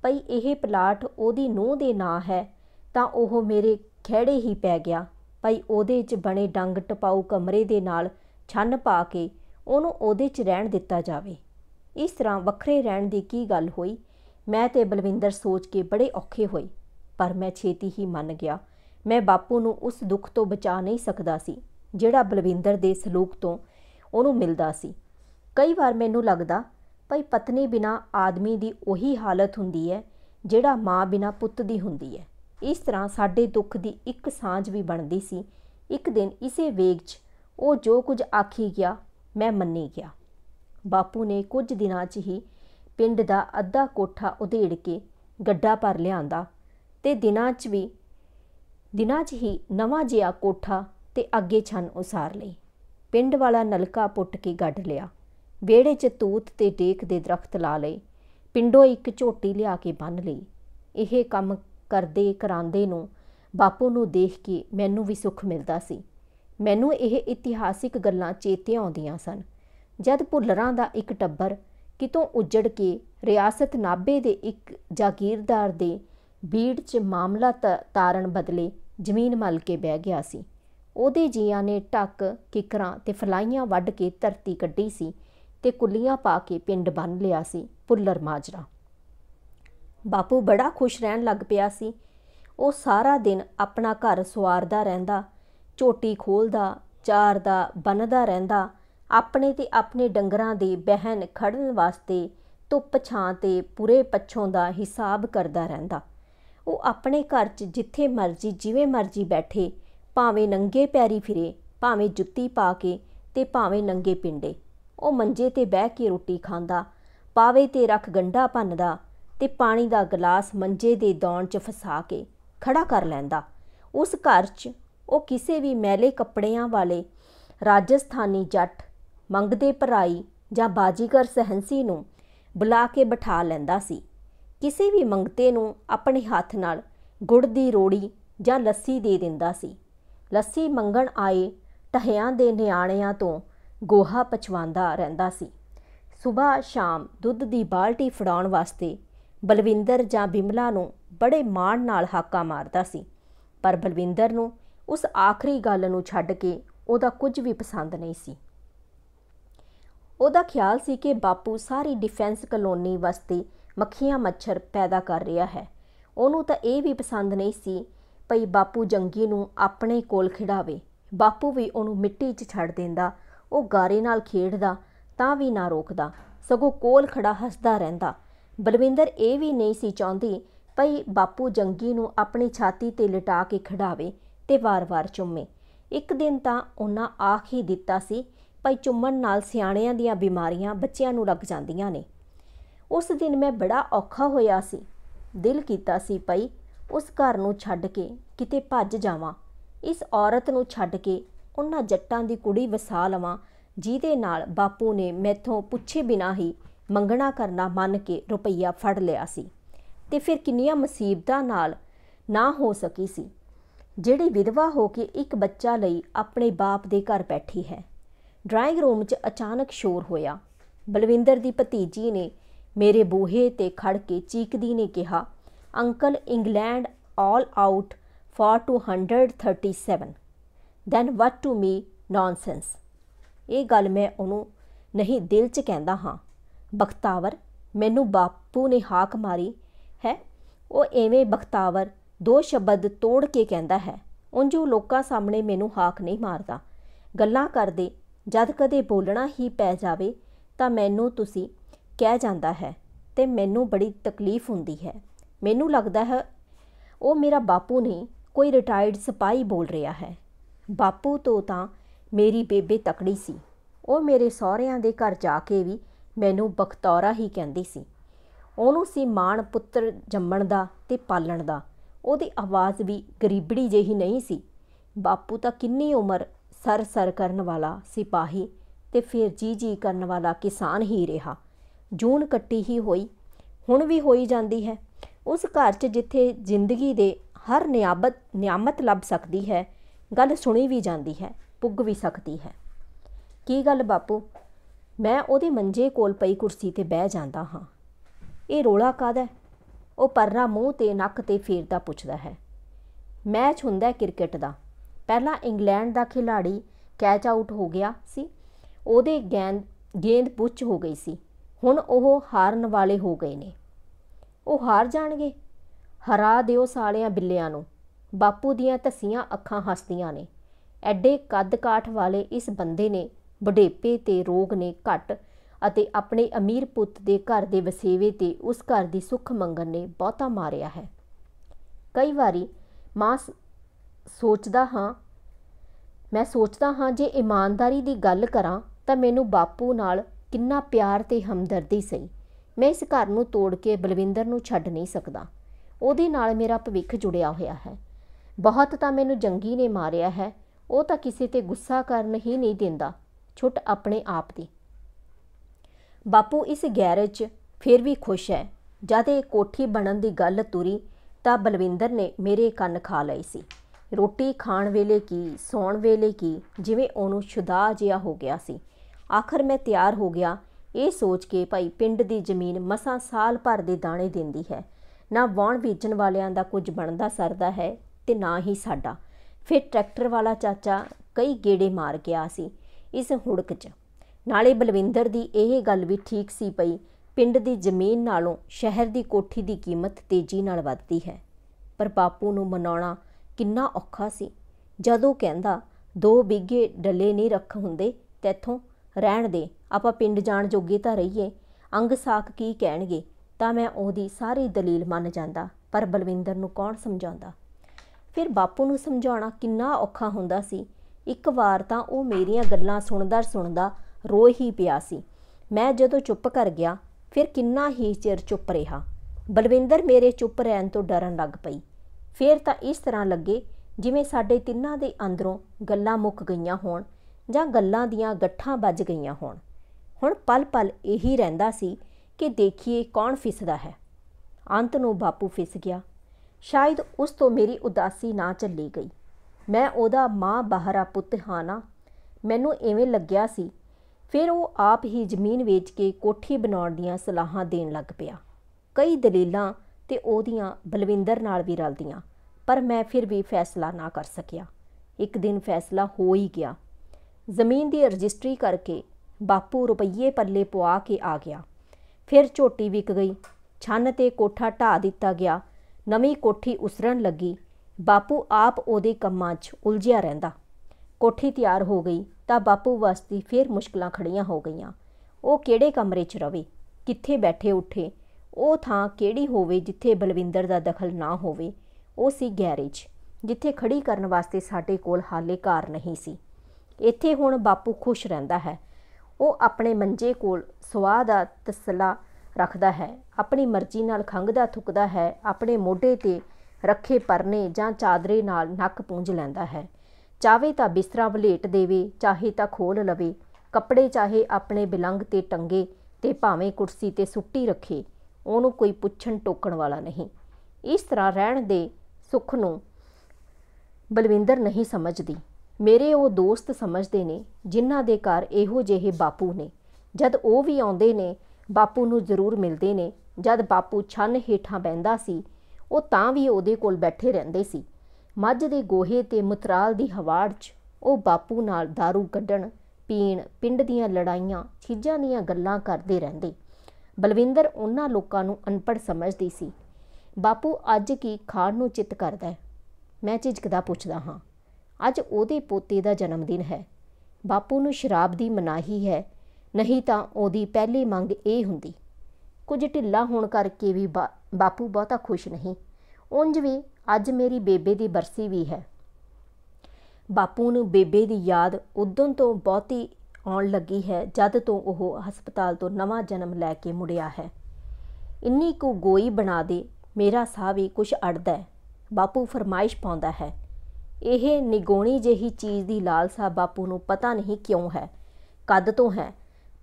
ਭਈ ਇਹ ਪਲਾਟ ਉਹਦੀ ਨੂੰਹ ਦੇ ਨਾਂ ਹੈ, ਤਾਂ ਉਹ ਮੇਰੇ ਖਿਹੜੇ ਹੀ ਪੈ ਗਿਆ। ਭਈ ਉਹਦੇ 'ਚ ਬਣੇ ਡੰਗ ਟਪਾਊ ਕਮਰੇ ਦੇ ਨਾਲ ਛੰਨ ਪਾ ਕੇ ਉਹਨੂੰ ਉਹਦੇ 'ਚ ਰਹਿਣ ਦਿੱਤਾ ਜਾਵੇ। ਇਸ ਤਰ੍ਹਾਂ ਵੱਖਰੇ ਰਹਿਣ ਦੀ ਕੀ ਗੱਲ ਹੋਈ? ਮੈਂ ਤੇ ਬਲਵਿੰਦਰ ਸੋਚ ਕੇ ਬੜੇ ਔਖੇ ਹੋਏ, ਪਰ ਮੈਂ ਛੇਤੀ ਹੀ ਮੰਨ ਗਿਆ। ਮੈਂ ਬਾਪੂ ਨੂੰ ਉਸ ਦੁੱਖ ਤੋਂ ਬਚਾ ਨਹੀਂ ਸਕਦਾ ਸੀ, ਜਿਹੜਾ ਬਲਵਿੰਦਰ ਦੇ ਸਲੂਕ ਤੋਂ ਉਹਨੂੰ ਮਿਲਦਾ ਸੀ। ਕਈ ਵਾਰ ਮੈਨੂੰ ਲੱਗਦਾ, ਭਈ ਪਤਨੀ ਬਿਨਾ ਆਦਮੀ ਦੀ ਉਹੀ ਹਾਲਤ ਹੁੰਦੀ ਹੈ, ਜਿਹੜਾ ਮਾਂ ਬਿਨਾ ਪੁੱਤ ਦੀ ਹੁੰਦੀ ਹੈ। ਇਸ ਤਰ੍ਹਾਂ ਸਾਡੇ ਦੁੱਖ ਦੀ ਇੱਕ ਸਾਂਝ ਵੀ ਬਣਦੀ ਸੀ। ਇੱਕ ਦਿਨ ਇਸੇ ਵੇਗ 'ਚ ਉਹ ਜੋ ਕੁਝ ਆਖੀ ਗਿਆ, ਮੈਂ ਮੰਨੀ ਗਿਆ। ਬਾਪੂ ਨੇ ਕੁਝ ਦਿਨਾਂ 'ਚ ਹੀ ਪਿੰਡ ਦਾ ਅੱਧਾ ਕੋਠਾ ਉਧੇੜ ਕੇ ਗੱਡਾ ਭਰ ਲਿਆਂਦਾ ਤੇ ਦਿਨਾਂ 'ਚ ਵੀ, ਦਿਨਾਂ 'ਚ ਹੀ ਨਵਾਂ ਜਿਹਾ ਕੋਠਾ ਤੇ ਅੱਗੇ ਛੰਨ ਉਸਾਰ ਲਈ। ਪਿੰਡ ਵਾਲਾ ਨਲਕਾ ਪੁੱਟ ਕੇ ਗੱਡ ਲਿਆ। ਵਿਹੜੇ 'ਚ ਤੂਤ ਤੇ ਡੇਕ ਦੇ ਦਰਖਤ ਲਾ ਲਏ। ਪਿੰਡੋਂ ਇੱਕ ਝੋਟੀ ਲਿਆ ਕੇ ਬੰਨ ਲਈ। ਇਹ ਕੰਮ ਕਰਦੇ ਕਰਾਂਦੇ ਨੂੰ ਬਾਪੂ ਨੂੰ ਦੇਖ ਕੇ ਮੈਨੂੰ ਵੀ ਸੁੱਖ ਮਿਲਦਾ ਸੀ। ਮੈਨੂੰ ਇਹ ਇਤਿਹਾਸਿਕ ਗੱਲਾਂ ਚੇਤੇ ਆਉਂਦੀਆਂ ਸਨ। ਜਦ ਭੁੱਲਰਾਂ ਦਾ ਇੱਕ ਟੱਬਰ ਕਿਤੋਂ ਉੱਜੜ ਕੇ ਰਿਆਸਤ ਨਾਬੇ ਦੇ ਇੱਕ ਜਾਗੀਰਦਾਰ ਦੇ ਬੀੜ 'ਚ ਮਾਮਲਾ ਤਾਰਨ ਬਦਲੇ ਜ਼ਮੀਨ ਮਲ ਕੇ ਬਹਿ ਗਿਆ ਸੀ। ਉਹਦੇ ਜੀਆਂ ਨੇ ਟੱਕ ਕਿਕਰਾਂ ਤੇ ਫਲਾਈਆਂ ਵੱਢ ਕੇ ਧਰਤੀ ਕੱਢੀ ਸੀ ਤੇ ਕੁੱਲੀਆਂ ਪਾ ਕੇ ਪਿੰਡ ਬੰਨ ਲਿਆ ਸੀ ਪੁੱਲਰ ਮਾਜਰਾ। ਬਾਪੂ ਬੜਾ ਖੁਸ਼ ਰਹਿਣ ਲੱਗ ਪਿਆ ਸੀ। ਉਹ ਸਾਰਾ ਦਿਨ ਆਪਣਾ ਘਰ ਸਵਾਰਦਾ ਰਹਿੰਦਾ, ਝੋਟੀ ਖੋਲਦਾ, ਚਾਰਦਾ ਬੰਨਦਾ ਰਹਿੰਦਾ ਆਪਣੇ ਤੇ ਆਪਣੇ ਡੰਗਰਾਂ ਦੇ ਬਹਿਨ ਖੜਨ ਵਾਸਤੇ ਧੁੱਪ ਛਾਂ ਤੇ ਪੂਰੇ ਪੱਛੋਂ ਦਾ ਹਿਸਾਬ ਕਰਦਾ ਰਹਿੰਦਾ। ਉਹ ਆਪਣੇ ਘਰ 'ਚ ਜਿੱਥੇ ਮਰਜ਼ੀ, ਜਿਵੇਂ ਮਰਜ਼ੀ ਬੈਠੇ, ਭਾਵੇਂ ਨੰਗੇ ਪੈਰੀ ਫਿਰੇ, ਭਾਵੇਂ ਜੁੱਤੀ ਪਾ ਕੇ ਤੇ ਭਾਵੇਂ ਨੰਗੇ ਪਿੰਡੇ। ਉਹ ਮੰਜੇ ਤੇ ਬਹਿ ਕੇ ਰੋਟੀ ਖਾਂਦਾ, ਪਾਵੇ ਤੇ ਰੱਖ ਗੰਡਾ ਭੰਨਦਾ ਤੇ ਪਾਣੀ ਦਾ ਗਲਾਸ ਮੰਜੇ ਦੇ ਦੌਣ 'ਚ ਫਸਾ ਕੇ ਖੜਾ ਕਰ ਲੈਂਦਾ। ਉਸ ਘਰ 'ਚ ਉਹ ਕਿਸੇ ਵੀ ਮੈਲੇ ਕੱਪੜਿਆਂ ਵਾਲੇ ਰਾਜਸਥਾਨੀ ਜੱਟ ਮੰਗਦੇ ਭਰਾਈ ਜਾਂ ਬਾਜੀਗਰ ਸਹੰਸੀ ਨੂੰ ਬੁਲਾ ਕੇ ਬਿਠਾ ਲੈਂਦਾ ਸੀ। ਕਿਸੇ ਵੀ ਮੰਗਤੇ ਨੂੰ ਆਪਣੇ ਹੱਥ ਨਾਲ ਗੁੜ ਦੀ ਰੋੜੀ ਜਾਂ ਲੱਸੀ ਦੇ ਦਿੰਦਾ ਸੀ। ਲੱਸੀ ਮੰਗਣ ਆਏ ਟਹਿਆਂ ਦੇ ਨਿਆਣਿਆਂ ਤੋਂ ਗੋਹਾ ਪਛਵਾਉਂਦਾ ਰਹਿੰਦਾ ਸੀ। ਸਵੇਰ ਸ਼ਾਮ ਦੁੱਧ ਦੀ ਬਾਲਟੀ ਫੜਾਉਣ ਵਾਸਤੇ ਬਲਵਿੰਦਰ ਜਾਂ ਬਿਮਲਾ ਨੂੰ ਬੜੇ ਮਾਣ ਨਾਲ ਹਾਕਾ ਮਾਰਦਾ ਸੀ। ਪਰ ਬਲਵਿੰਦਰ ਨੂੰ ਉਸ ਆਖਰੀ ਗੱਲ ਨੂੰ ਛੱਡ ਕੇ ਉਹਦਾ ਕੁਝ ਵੀ ਪਸੰਦ ਨਹੀਂ ਸੀ। ਉਹਦਾ ਖਿਆਲ ਸੀ ਕਿ ਬਾਪੂ ਸਾਰੀ ਡਿਫੈਂਸ ਕਲੋਨੀ ਵਾਸਤੇ ਮੱਖੀਆਂ ਮੱਛਰ ਪੈਦਾ ਕਰ ਰਿਹਾ ਹੈ। ਉਹਨੂੰ ਤਾਂ ਇਹ ਵੀ ਪਸੰਦ ਨਹੀਂ ਸੀ ਭਈ ਬਾਪੂ ਜੰਗੀ ਨੂੰ ਆਪਣੇ ਕੋਲ ਖਿਡਾਵੇ। ਬਾਪੂ ਵੀ ਉਹਨੂੰ ਮਿੱਟੀ 'ਚ ਛੱਡ ਦਿੰਦਾ, ਉਹ ਗਾਰੇ ਨਾਲ ਖੇਡਦਾ ਤਾਂ ਵੀ ਨਾ ਰੋਕਦਾ, ਸਗੋਂ ਕੋਲ ਖੜਾ ਹੱਸਦਾ ਰਹਿੰਦਾ। ਬਲਵਿੰਦਰ ਇਹ ਵੀ ਨਹੀਂ ਸੀ ਚਾਹੁੰਦੀ ਭਈ ਬਾਪੂ ਜੰਗੀ ਨੂੰ ਆਪਣੀ ਛਾਤੀ ਤੇ ਲਟਾ ਕੇ ਖਿਡਾਵੇ ਤੇ ਵਾਰ-ਵਾਰ ਚੁੰਮੇ। ਇੱਕ ਦਿਨ ਤਾਂ ਉਹਨਾਂ ਆਖ ਹੀ ਦਿੱਤਾ ਸੀ ਭਾਈ ਚੁੰਮਣ ਨਾਲ ਸਿਆਣਿਆਂ ਦੀਆਂ ਬਿਮਾਰੀਆਂ ਬੱਚਿਆਂ ਨੂੰ ਲੱਗ ਜਾਂਦੀਆਂ ਨੇ। ਉਸ ਦਿਨ ਮੈਂ ਬੜਾ ਔਖਾ ਹੋਇਆ ਸੀ। ਦਿਲ ਕੀਤਾ ਸੀ ਭਾਈ ਉਸ ਘਰ ਨੂੰ ਛੱਡ ਕੇ ਕਿਤੇ ਭੱਜ ਜਾਵਾਂ। ਇਸ ਔਰਤ ਨੂੰ ਛੱਡ ਕੇ ਉਹਨਾਂ ਜੱਟਾਂ ਦੀ ਕੁੜੀ ਵਸਾ ਲਵਾਂ, ਜਿਹਦੇ ਨਾਲ ਬਾਪੂ ਨੇ ਮੈਥੋਂ ਪੁੱਛੇ ਬਿਨਾ ਹੀ ਮੰਗਣਾ ਕਰਨਾ ਮੰਨ ਕੇ ਰੁਪਈਆ ਫੜ ਲਿਆ ਸੀ। ਤੇ ਫਿਰ ਕਿੰਨੀਆਂ ਮੁਸੀਬਤਾਂ ਨਾਲ ਨਾ ਹੋ ਸਕੀ ਸੀ। ਜਿਹੜੀ ਵਿਧਵਾ ਹੋ ਕੇ ਇੱਕ ਬੱਚਾ ਲਈ ਆਪਣੇ ਬਾਪ ਦੇ ਘਰ ਬੈਠੀ ਹੈ। ਡਰਾਇੰਗ ਰੂਮ 'ਚ ਅਚਾਨਕ ਸ਼ੋਰ ਹੋਇਆ। ਬਲਵਿੰਦਰ ਦੀ ਭਤੀਜੀ ਨੇ ਮੇਰੇ ਬੂਹੇ ਤੇ ਖੜ ਕੇ ਚੀਕਦੀ ਨੇ ਕਿਹਾ, uncle, England all out for 237 then what to me nonsense. ਇਹ ਗੱਲ ਮੈਂ ਉਹਨੂੰ ਨਹੀਂ ਦਿਲ 'ਚ ਕਹਿੰਦਾ ਹਾਂ। ਬਖਤਾਵਰ, ਮੈਨੂੰ ਬਾਪੂ ਨੇ ਹਾਕ ਮਾਰੀ ਹੈ। ਉਹ ਐਵੇਂ ਬਖਤਾਵਰ, ਦੋ ਸ਼ਬਦ ਤੋੜ ਕੇ ਕਹਿੰਦਾ ਹੈ। ਉਂਝੂ ਲੋਕਾਂ ਸਾਹਮਣੇ ਮੈਨੂੰ ਹਾਕ ਨਹੀਂ ਮਾਰਦਾ। ਗੱਲਾਂ ਕਰਦੇ ਜਦ ਕਦੇ ਬੋਲਣਾ ਹੀ ਪੈ ਜਾਵੇ ਤਾਂ ਮੈਨੂੰ ਤੁਸੀਂ ਕਹਿ ਜਾਂਦਾ ਹੈ ਤੇ ਮੈਨੂੰ ਬੜੀ ਤਕਲੀਫ ਹੁੰਦੀ ਹੈ। ਮੈਨੂੰ ਲੱਗਦਾ ਹੈ ਉਹ ਮੇਰਾ ਬਾਪੂ ਨਹੀਂ, ਕੋਈ ਰਿਟਾਇਰਡ ਸਿਪਾਹੀ ਬੋਲ ਰਿਹਾ ਹੈ। ਬਾਪੂ ਤੋਂ ਤਾਂ ਮੇਰੀ ਬੇਬੇ ਤਕੜੀ ਸੀ। ਉਹ ਮੇਰੇ ਸਹੁਰਿਆਂ ਦੇ ਘਰ ਜਾ ਕੇ ਵੀ ਮੈਨੂੰ ਬਖਤੌਰਾ ਹੀ ਕਹਿੰਦੀ ਸੀ। ਉਹਨੂੰ ਸੀ ਮਾਣ ਪੁੱਤਰ ਜੰਮਣ ਦਾ ਤੇ ਪਾਲਣ ਦਾ। ਉਹਦੀ ਆਵਾਜ਼ ਵੀ ਗਰੀਬੜੀ ਜਿਹੀ ਨਹੀਂ ਸੀ। ਬਾਪੂ ਤਾਂ ਕਿੰਨੀ ਉਮਰ ਸਰ ਸਰ ਕਰਨ ਵਾਲਾ ਸਿਪਾਹੀ ਤੇ ਫਿਰ ਜੀ ਜੀ ਕਰਨ ਵਾਲਾ ਕਿਸਾਨ ਹੀ ਰਿਹਾ। ਜੂਨ ਕੱਟੀ ਹੀ ਹੋਈ, ਹੁਣ ਵੀ ਹੋਈ ਜਾਂਦੀ ਹੈ। ਉਸ ਘਰ 'ਚ ਜਿੱਥੇ ਜ਼ਿੰਦਗੀ ਦੇ ਹਰ ਨਿਆਮਤ ਨਿਆਮਤ ਲੱਭ ਸਕਦੀ ਹੈ, ਗੱਲ ਸੁਣੀ ਵੀ ਜਾਂਦੀ ਹੈ, ਪੁੱਗ ਵੀ ਸਕਦੀ ਹੈ। ਕੀ ਗੱਲ ਬਾਪੂ? ਮੈਂ ਉਹਦੇ ਮੰਜੇ ਕੋਲ ਪਈ ਕੁਰਸੀ ਤੇ ਬਹਿ ਜਾਂਦਾ ਹਾਂ। ਇਹ ਰੋਲਾ ਕਾਦਾ ਉਹ ਪਰਰਾ ਮੂੰਹ ਤੇ ਨੱਕ ਤੇ ਫੇਰਦਾ ਪੁੱਛਦਾ ਹੈ। ਮੈਚ ਹੁੰਦਾ ਕ੍ਰਿਕਟ ਦਾ। ਪਹਿਲਾਂ ਇੰਗਲੈਂਡ ਦਾ ਖਿਡਾਰੀ ਕੈਚ ਆਊਟ ਹੋ ਗਿਆ ਸੀ। ਉਹਦੇ ਗੇਂਦ ਗੇਂਦ ਪੁੱਛ ਹੋ ਗਈ ਸੀ। ਹੁਣ ਉਹ ਹਾਰਨ ਵਾਲੇ ਹੋ ਗਏ ਨੇ। ਉਹ ਹਾਰ ਜਾਣਗੇ। ਹਰਾ ਦਿਓ ਸਾਲਿਆਂ ਬਿੱਲਿਆਂ ਨੂੰ। ਬਾਪੂ ਦੀਆਂ ਧਸੀਆਂ ਅੱਖਾਂ ਹੱਸਦੀਆਂ ਨੇ। ਐਡੇ ਕੱਦ ਕਾਠ ਵਾਲੇ ਇਸ ਬੰਦੇ ਨੇ ਬੁਢੇਪੇ ਤੇ ਰੋਗ ਨੇ ਘਟ ਅਤੇ ਆਪਣੇ ਅਮੀਰ ਪੁੱਤ ਦੇ ਘਰ ਦੇ ਵਸੇਵੇ ਤੇ ਉਸ ਘਰ ਦੀ ਸੁੱਖ ਮੰਗਣ ਨੇ ਬਹੁਤਾ ਮਾਰਿਆ ਹੈ। ਕਈ ਵਾਰੀ ਮਾਂ ਸੋਚਦਾ ਹਾਂ, ਮੈਂ ਸੋਚਦਾ ਹਾਂ ਜੇ ਇਮਾਨਦਾਰੀ ਦੀ ਗੱਲ ਕਰਾਂ ਤਾਂ ਮੈਨੂੰ ਬਾਪੂ ਨਾਲ ਕਿੰਨਾ ਪਿਆਰ ਤੇ ਹਮਦਰਦੀ ਸਈ ਮੈਂ ਇਸ ਘਰ ਨੂੰ ਤੋੜ ਕੇ ਬਲਵਿੰਦਰ ਨੂੰ ਛੱਡ ਨਹੀਂ ਸਕਦਾ। ਉਹਦੇ ਨਾਲ ਮੇਰਾ ਭਵਿੱਖ ਜੁੜਿਆ ਹੋਇਆ ਹੈ। ਬਹੁਤ ਤਾਂ ਮੈਨੂੰ ਜੰਗੀ ਨੇ ਮਾਰਿਆ ਹੈ, ਉਹ ਤਾਂ ਕਿਸੇ ਤੇ ਗੁੱਸਾ ਕਰਨ ਹੀ ਨਹੀਂ ਦਿੰਦਾ, ਛੁੱਟ ਆਪਣੇ ਆਪ ਦੀ। ਬਾਪੂ ਇਸ ਗੈਰੇਜ 'ਚ ਫਿਰ ਵੀ ਖੁਸ਼ ਹੈ। ਜਦ ਇਹ ਕੋਠੀ ਬਣਨ ਦੀ ਗੱਲ ਤੁਰੀ ਤਾਂ ਬਲਵਿੰਦਰ ਨੇ ਮੇਰੇ ਕੰਨ ਖਾ ਲਈ ਸੀ। ਰੋਟੀ ਖਾਣ ਵੇਲੇ ਕੀ, ਸੌਣ ਵੇਲੇ ਕੀ, ਜਿਵੇਂ ਉਹਨੂੰ ਸ਼ੁਦਾ ਜਿਹਾ ਹੋ ਗਿਆ ਸੀ। ਆਖਰ ਮੈਂ ਤਿਆਰ ਹੋ ਗਿਆ। ਇਹ ਸੋਚ ਕੇ ਭਾਈ ਪਿੰਡ ਦੀ ਜ਼ਮੀਨ ਮਸਾਂ ਸਾਲ ਭਰ ਦੇ ਦਾਣੇ ਦਿੰਦੀ ਹੈ। ਨਾ ਵਾਣ ਬੀਜਣ ਵਾਲਿਆਂ ਦਾ ਕੁਝ ਬਣਦਾ ਸਰਦਾ ਹੈ ਤੇ ਨਾ ਹੀ ਸਾਡਾ। ਫਿਰ ਟਰੈਕਟਰ ਵਾਲਾ ਚਾਚਾ ਕਈ ਗੇੜੇ ਮਾਰ ਗਿਆ ਸੀ ਇਸ ਹੁੜਕ 'ਚ। ਨਾਲੇ ਬਲਵਿੰਦਰ ਦੀ ਇਹ ਗੱਲ ਵੀ ਠੀਕ ਸੀ ਪਈ, ਪਿੰਡ ਦੀ ਜ਼ਮੀਨ ਨਾਲੋਂ ਸ਼ਹਿਰ ਦੀ ਕੋਠੀ ਦੀ ਕੀਮਤ ਤੇਜ਼ੀ ਨਾਲ ਵੱਧਦੀ ਹੈ। ਪਰ ਬਾਪੂ ਨੂੰ ਮਨਾਉਣਾ ਕਿੰਨਾ ਔਖਾ ਸੀ। ਜਦੋਂ ਕਹਿੰਦਾ, ਦੋ ਬਿੱਗੇ ਡੱਲੇ ਨਹੀਂ ਰੱਖ ਹੁੰਦੇ, ਤੈਥੋਂ ਰਹਿਣ ਦੇ, ਆਪਾਂ ਪਿੰਡ ਜਾਣ ਜੋਗੇ ਤਾਂ ਰਹੀਏ। ਅੰਗ ਸਾਖ ਕੀ ਕਹਿਣਗੇ, ਤਾਂ ਮੈਂ ਉਹਦੀ ਸਾਰੀ ਦਲੀਲ ਮੰਨ ਜਾਂਦਾ, ਪਰ ਬਲਵਿੰਦਰ ਨੂੰ ਕੌਣ ਸਮਝਾਉਂਦਾ? ਫਿਰ ਬਾਪੂ ਨੂੰ ਸਮਝਾਉਣਾ ਕਿੰਨਾ ਔਖਾ ਹੁੰਦਾ ਸੀ। ਇੱਕ ਵਾਰ ਤਾਂ ਉਹ ਮੇਰੀਆਂ ਗੱਲਾਂ ਸੁਣਦਾ ਸੁਣਦਾ ਰੋ ਹੀ ਪਿਆ ਸੀ। ਮੈਂ ਜਦੋਂ ਚੁੱਪ ਕਰ ਗਿਆ, ਫਿਰ ਕਿੰਨਾ ਹੀ ਚਿਰ ਚੁੱਪ ਰਿਹਾ। ਬਲਵਿੰਦਰ ਮੇਰੇ ਚੁੱਪ ਰਹਿਣ ਤੋਂ ਡਰਨ ਲੱਗ ਪਈ। ਫਿਰ ਤਾਂ ਇਸ ਤਰ੍ਹਾਂ ਲੱਗੇ ਜਿਵੇਂ ਸਾਡੇ ਤਿੰਨਾਂ ਦੇ ਅੰਦਰੋਂ ਗੱਲਾਂ ਮੁੱਕ ਗਈਆਂ ਹੋਣ ਜਾਂ ਗੱਲਾਂ ਦੀਆਂ ਗੱਠਾਂ ਵੱਜ ਗਈਆਂ ਹੋਣ। ਹੁਣ ਪਲ-ਪਲ ਇਹੀ ਰਹਿੰਦਾ ਸੀ ਕਿ ਦੇਖੀਏ ਕੌਣ ਫਿਸਦਾ ਹੈ। ਅੰਤ ਨੂੰ ਬਾਪੂ ਫਿਸ ਗਿਆ। ਸ਼ਾਇਦ ਉਸ ਤੋਂ ਮੇਰੀ ਉਦਾਸੀ ਨਾ ਚੱਲੀ ਗਈ। ਮੈਂ ਉਹਦਾ ਮਾਂ ਬਾਹਰਾ ਪੁੱਤ ਹਾਂ ਨਾ। ਮੈਨੂੰ ਐਵੇਂ ਲੱਗਿਆ ਸੀ। ਫਿਰ ਉਹ ਆਪ ਹੀ ਜ਼ਮੀਨ ਵੇਚ ਕੇ ਕੋਠੀ ਬਣਾਉਣ ਦੀਆਂ ਸਲਾਹਾਂ ਦੇਣ ਲੱਗ ਪਿਆ। ਕਈ ਦਲੀਲਾਂ ਤੇ ਉਹਦੀਆਂ ਬਲਵਿੰਦਰ ਨਾਲ ਵੀ ਰਲਦੀਆਂ, ਪਰ ਮੈਂ ਫਿਰ ਵੀ ਫੈਸਲਾ ਨਾ ਕਰ ਸਕਿਆ। ਇੱਕ ਦਿਨ ਫੈਸਲਾ ਹੋ ਹੀ ਗਿਆ। ਜ਼ਮੀਨ ਦੀ ਰਜਿਸਟਰੀ ਕਰਕੇ ਬਾਪੂ ਰੁਪਈਏ ਪੱਲੇ ਪਵਾ ਕੇ ਆ ਗਿਆ। ਫਿਰ ਝੋਟੀ ਵਿਕ ਗਈ। ਛੰਨ ਤੇ ਕੋਠਾ ਢਾ ਦਿੱਤਾ ਗਿਆ। ਨਵੀਂ ਕੋਠੀ ਉਸਰਨ ਲੱਗੀ। ਬਾਪੂ ਆਪ ਉਹਦੇ ਕੰਮਾਂ 'ਚ ਉਲਝਿਆ ਰਹਿੰਦਾ। ਕੋਠੀ ਤਿਆਰ ਹੋ ਗਈ ਤਾਂ ਬਾਪੂ ਵਾਸਤੇ ਫਿਰ ਮੁਸ਼ਕਲਾਂ ਖੜੀਆਂ ਹੋ ਗਈਆਂ। ਉਹ ਕਿਹੜੇ ਕਮਰੇ 'ਚ ਰਵੇ? ਕਿੱਥੇ ਬੈਠੇ ਉੱਠੇ? ਉਹ ਥਾਂ ਕਿਹੜੀ ਹੋਵੇ ਜਿੱਥੇ ਬਲਵਿੰਦਰ ਦਾ ਦਖਲ ਨਾ ਹੋਵੇ? ਉਹ ਸੀ ਗੈਰੇਜ, ਜਿੱਥੇ ਖੜੀ ਕਰਨ ਵਾਸਤੇ ਸਾਡੇ ਕੋਲ ਹਾਲੇ ਕਾਰ ਨਹੀਂ ਸੀ। ਇੱਥੇ ਹੁਣ ਬਾਪੂ ਖੁਸ਼ ਰਹਿੰਦਾ ਹੈ। ਉਹ ਆਪਣੇ ਮੰਜੇ ਕੋਲ ਸਵਾਹ ਦਾ ਤਸਲਾ ਰੱਖਦਾ ਹੈ, ਆਪਣੀ ਮਰਜ਼ੀ ਨਾਲ ਖੰਗਦਾ ਥੁੱਕਦਾ ਹੈ, ਆਪਣੇ ਮੋਢੇ ਤੇ ਰੱਖੇ ਪਰਨੇ ਜਾਂ ਚਾਦਰੇ ਨਾਲ ਨੱਕ ਪੂੰਝ ਲੈਂਦਾ ਹੈ। ਚਾਹੇ ਤਾਂ ਬਿਸਤਰਾ ਵਲੇਟ ਦੇਵੇ, ਚਾਹੇ ਤਾਂ ਖੋਲ ਲਵੇ, ਕੱਪੜੇ ਚਾਹੇ ਆਪਣੇ ਬਿਲੰਗ ਤੇ ਟੰਗੇ ਤੇ ਭਾਵੇਂ ਕੁਰਸੀ ਤੇ ਸੁੱਟੀ ਰੱਖੇ ਉਹਨੂੰ ਕੋਈ ਪੁੱਛਣ ਟੋਕਣ ਵਾਲਾ ਨਹੀਂ। ਇਸ ਤਰ੍ਹਾਂ ਰਹਿਣ ਦੇ ਸੁੱਖ ਨੂੰ ਬਲਵਿੰਦਰ ਨਹੀਂ ਸਮਝਦੀ। ਮੇਰੇ ਉਹ ਦੋਸਤ ਸਮਝਦੇ ਨੇ, ਜਿਨ੍ਹਾਂ ਦੇ ਘਰ ਇਹੋ ਜਿਹੇ ਬਾਪੂ ਨੇ। ਜਦ ਉਹ ਵੀ ਆਉਂਦੇ ਨੇ, ਬਾਪੂ ਨੂੰ ਜ਼ਰੂਰ ਮਿਲਦੇ ਨੇ। ਜਦ ਬਾਪੂ ਛੰਨ ਹੇਠਾਂ ਬੈੰਦਾ ਸੀ, ਉਹ ਤਾਂ ਵੀ ਉਹਦੇ ਕੋਲ ਬੈਠੇ ਰਹਿੰਦੇ ਸੀ। ਮੱਝ ਦੇ ਗੋਹੇ ਤੇ ਮੁਤਰਾਲ ਦੀ ਹਵਾੜ 'ਚ ਉਹ ਬਾਪੂ ਨਾਲ दारू ਕੱਢਣ, ਪੀਣ, ਪਿੰਡ ਦੀਆਂ ਲੜਾਈਆਂ, ਚੀਜ਼ਾਂ ਦੀਆਂ ਗੱਲਾਂ ਕਰਦੇ ਰਹਿੰਦੇ। ਬਲਵਿੰਦਰ ਉਹਨਾਂ ਲੋਕਾਂ ਨੂੰ ਅਨਪੜ ਸਮਝਦੀ ਸੀ। ਬਾਪੂ, ਅੱਜ ਕੀ ਖਾਣ ਨੂੰ ਚਿੱਤ ਕਰਦਾ ਹੈ? ਮੈਂ ਝਿਜਕਦਾ ਪੁੱਛਦਾ ਹਾਂ। ਅੱਜ ਉਹਦੇ ਪੋਤੇ ਦਾ ਜਨਮ ਦਿਨ ਹੈ। ਬਾਪੂ ਨੂੰ ਸ਼ਰਾਬ ਦੀ ਮਨਾਹੀ ਹੈ। ਨਹੀਂ ਤਾਂ ਉਹਦੀ ਪਹਿਲੀ ਮੰਗ ਇਹ ਹੁੰਦੀ, ਕੁਝ ਢਿੱਲਾ ਹੋਣ ਕਰਕੇ ਵੀ ਬਾਪੂ ਬਹੁਤਾ ਖੁਸ਼ ਨਹੀਂ। ਉਂਝ ਵੀ ਅੱਜ ਮੇਰੀ ਬੇਬੇ ਦੀ ਬਰਸੀ ਵੀ ਹੈ। ਬਾਪੂ ਨੂੰ ਬੇਬੇ ਦੀ ਯਾਦ ਉਦੋਂ ਤੋਂ ਬਹੁਤੀ ਆਉਣ ਲੱਗੀ ਹੈ, ਜਦ ਤੋਂ ਉਹ ਹਸਪਤਾਲ ਤੋਂ ਨਵਾਂ ਜਨਮ ਲੈ ਕੇ ਮੁੜਿਆ ਹੈ। ਇੰਨੀ ਕੁ ਗੋਈ ਬਣਾ ਦੇ, ਮੇਰਾ ਸਾਹ ਵੀ ਕੁਛ ਅੜਦਾ ਹੈ। ਬਾਪੂ ਫਰਮਾਇਸ਼ ਪਾਉਂਦਾ ਹੈ। ਇਹ ਨਿਗੋਣੀ ਜਿਹੀ ਚੀਜ਼ ਦੀ ਲਾਲਸਾ ਬਾਪੂ ਨੂੰ ਪਤਾ ਨਹੀਂ ਕਿਉਂ ਹੈ। ਕਦ ਤੋਂ ਹੈ।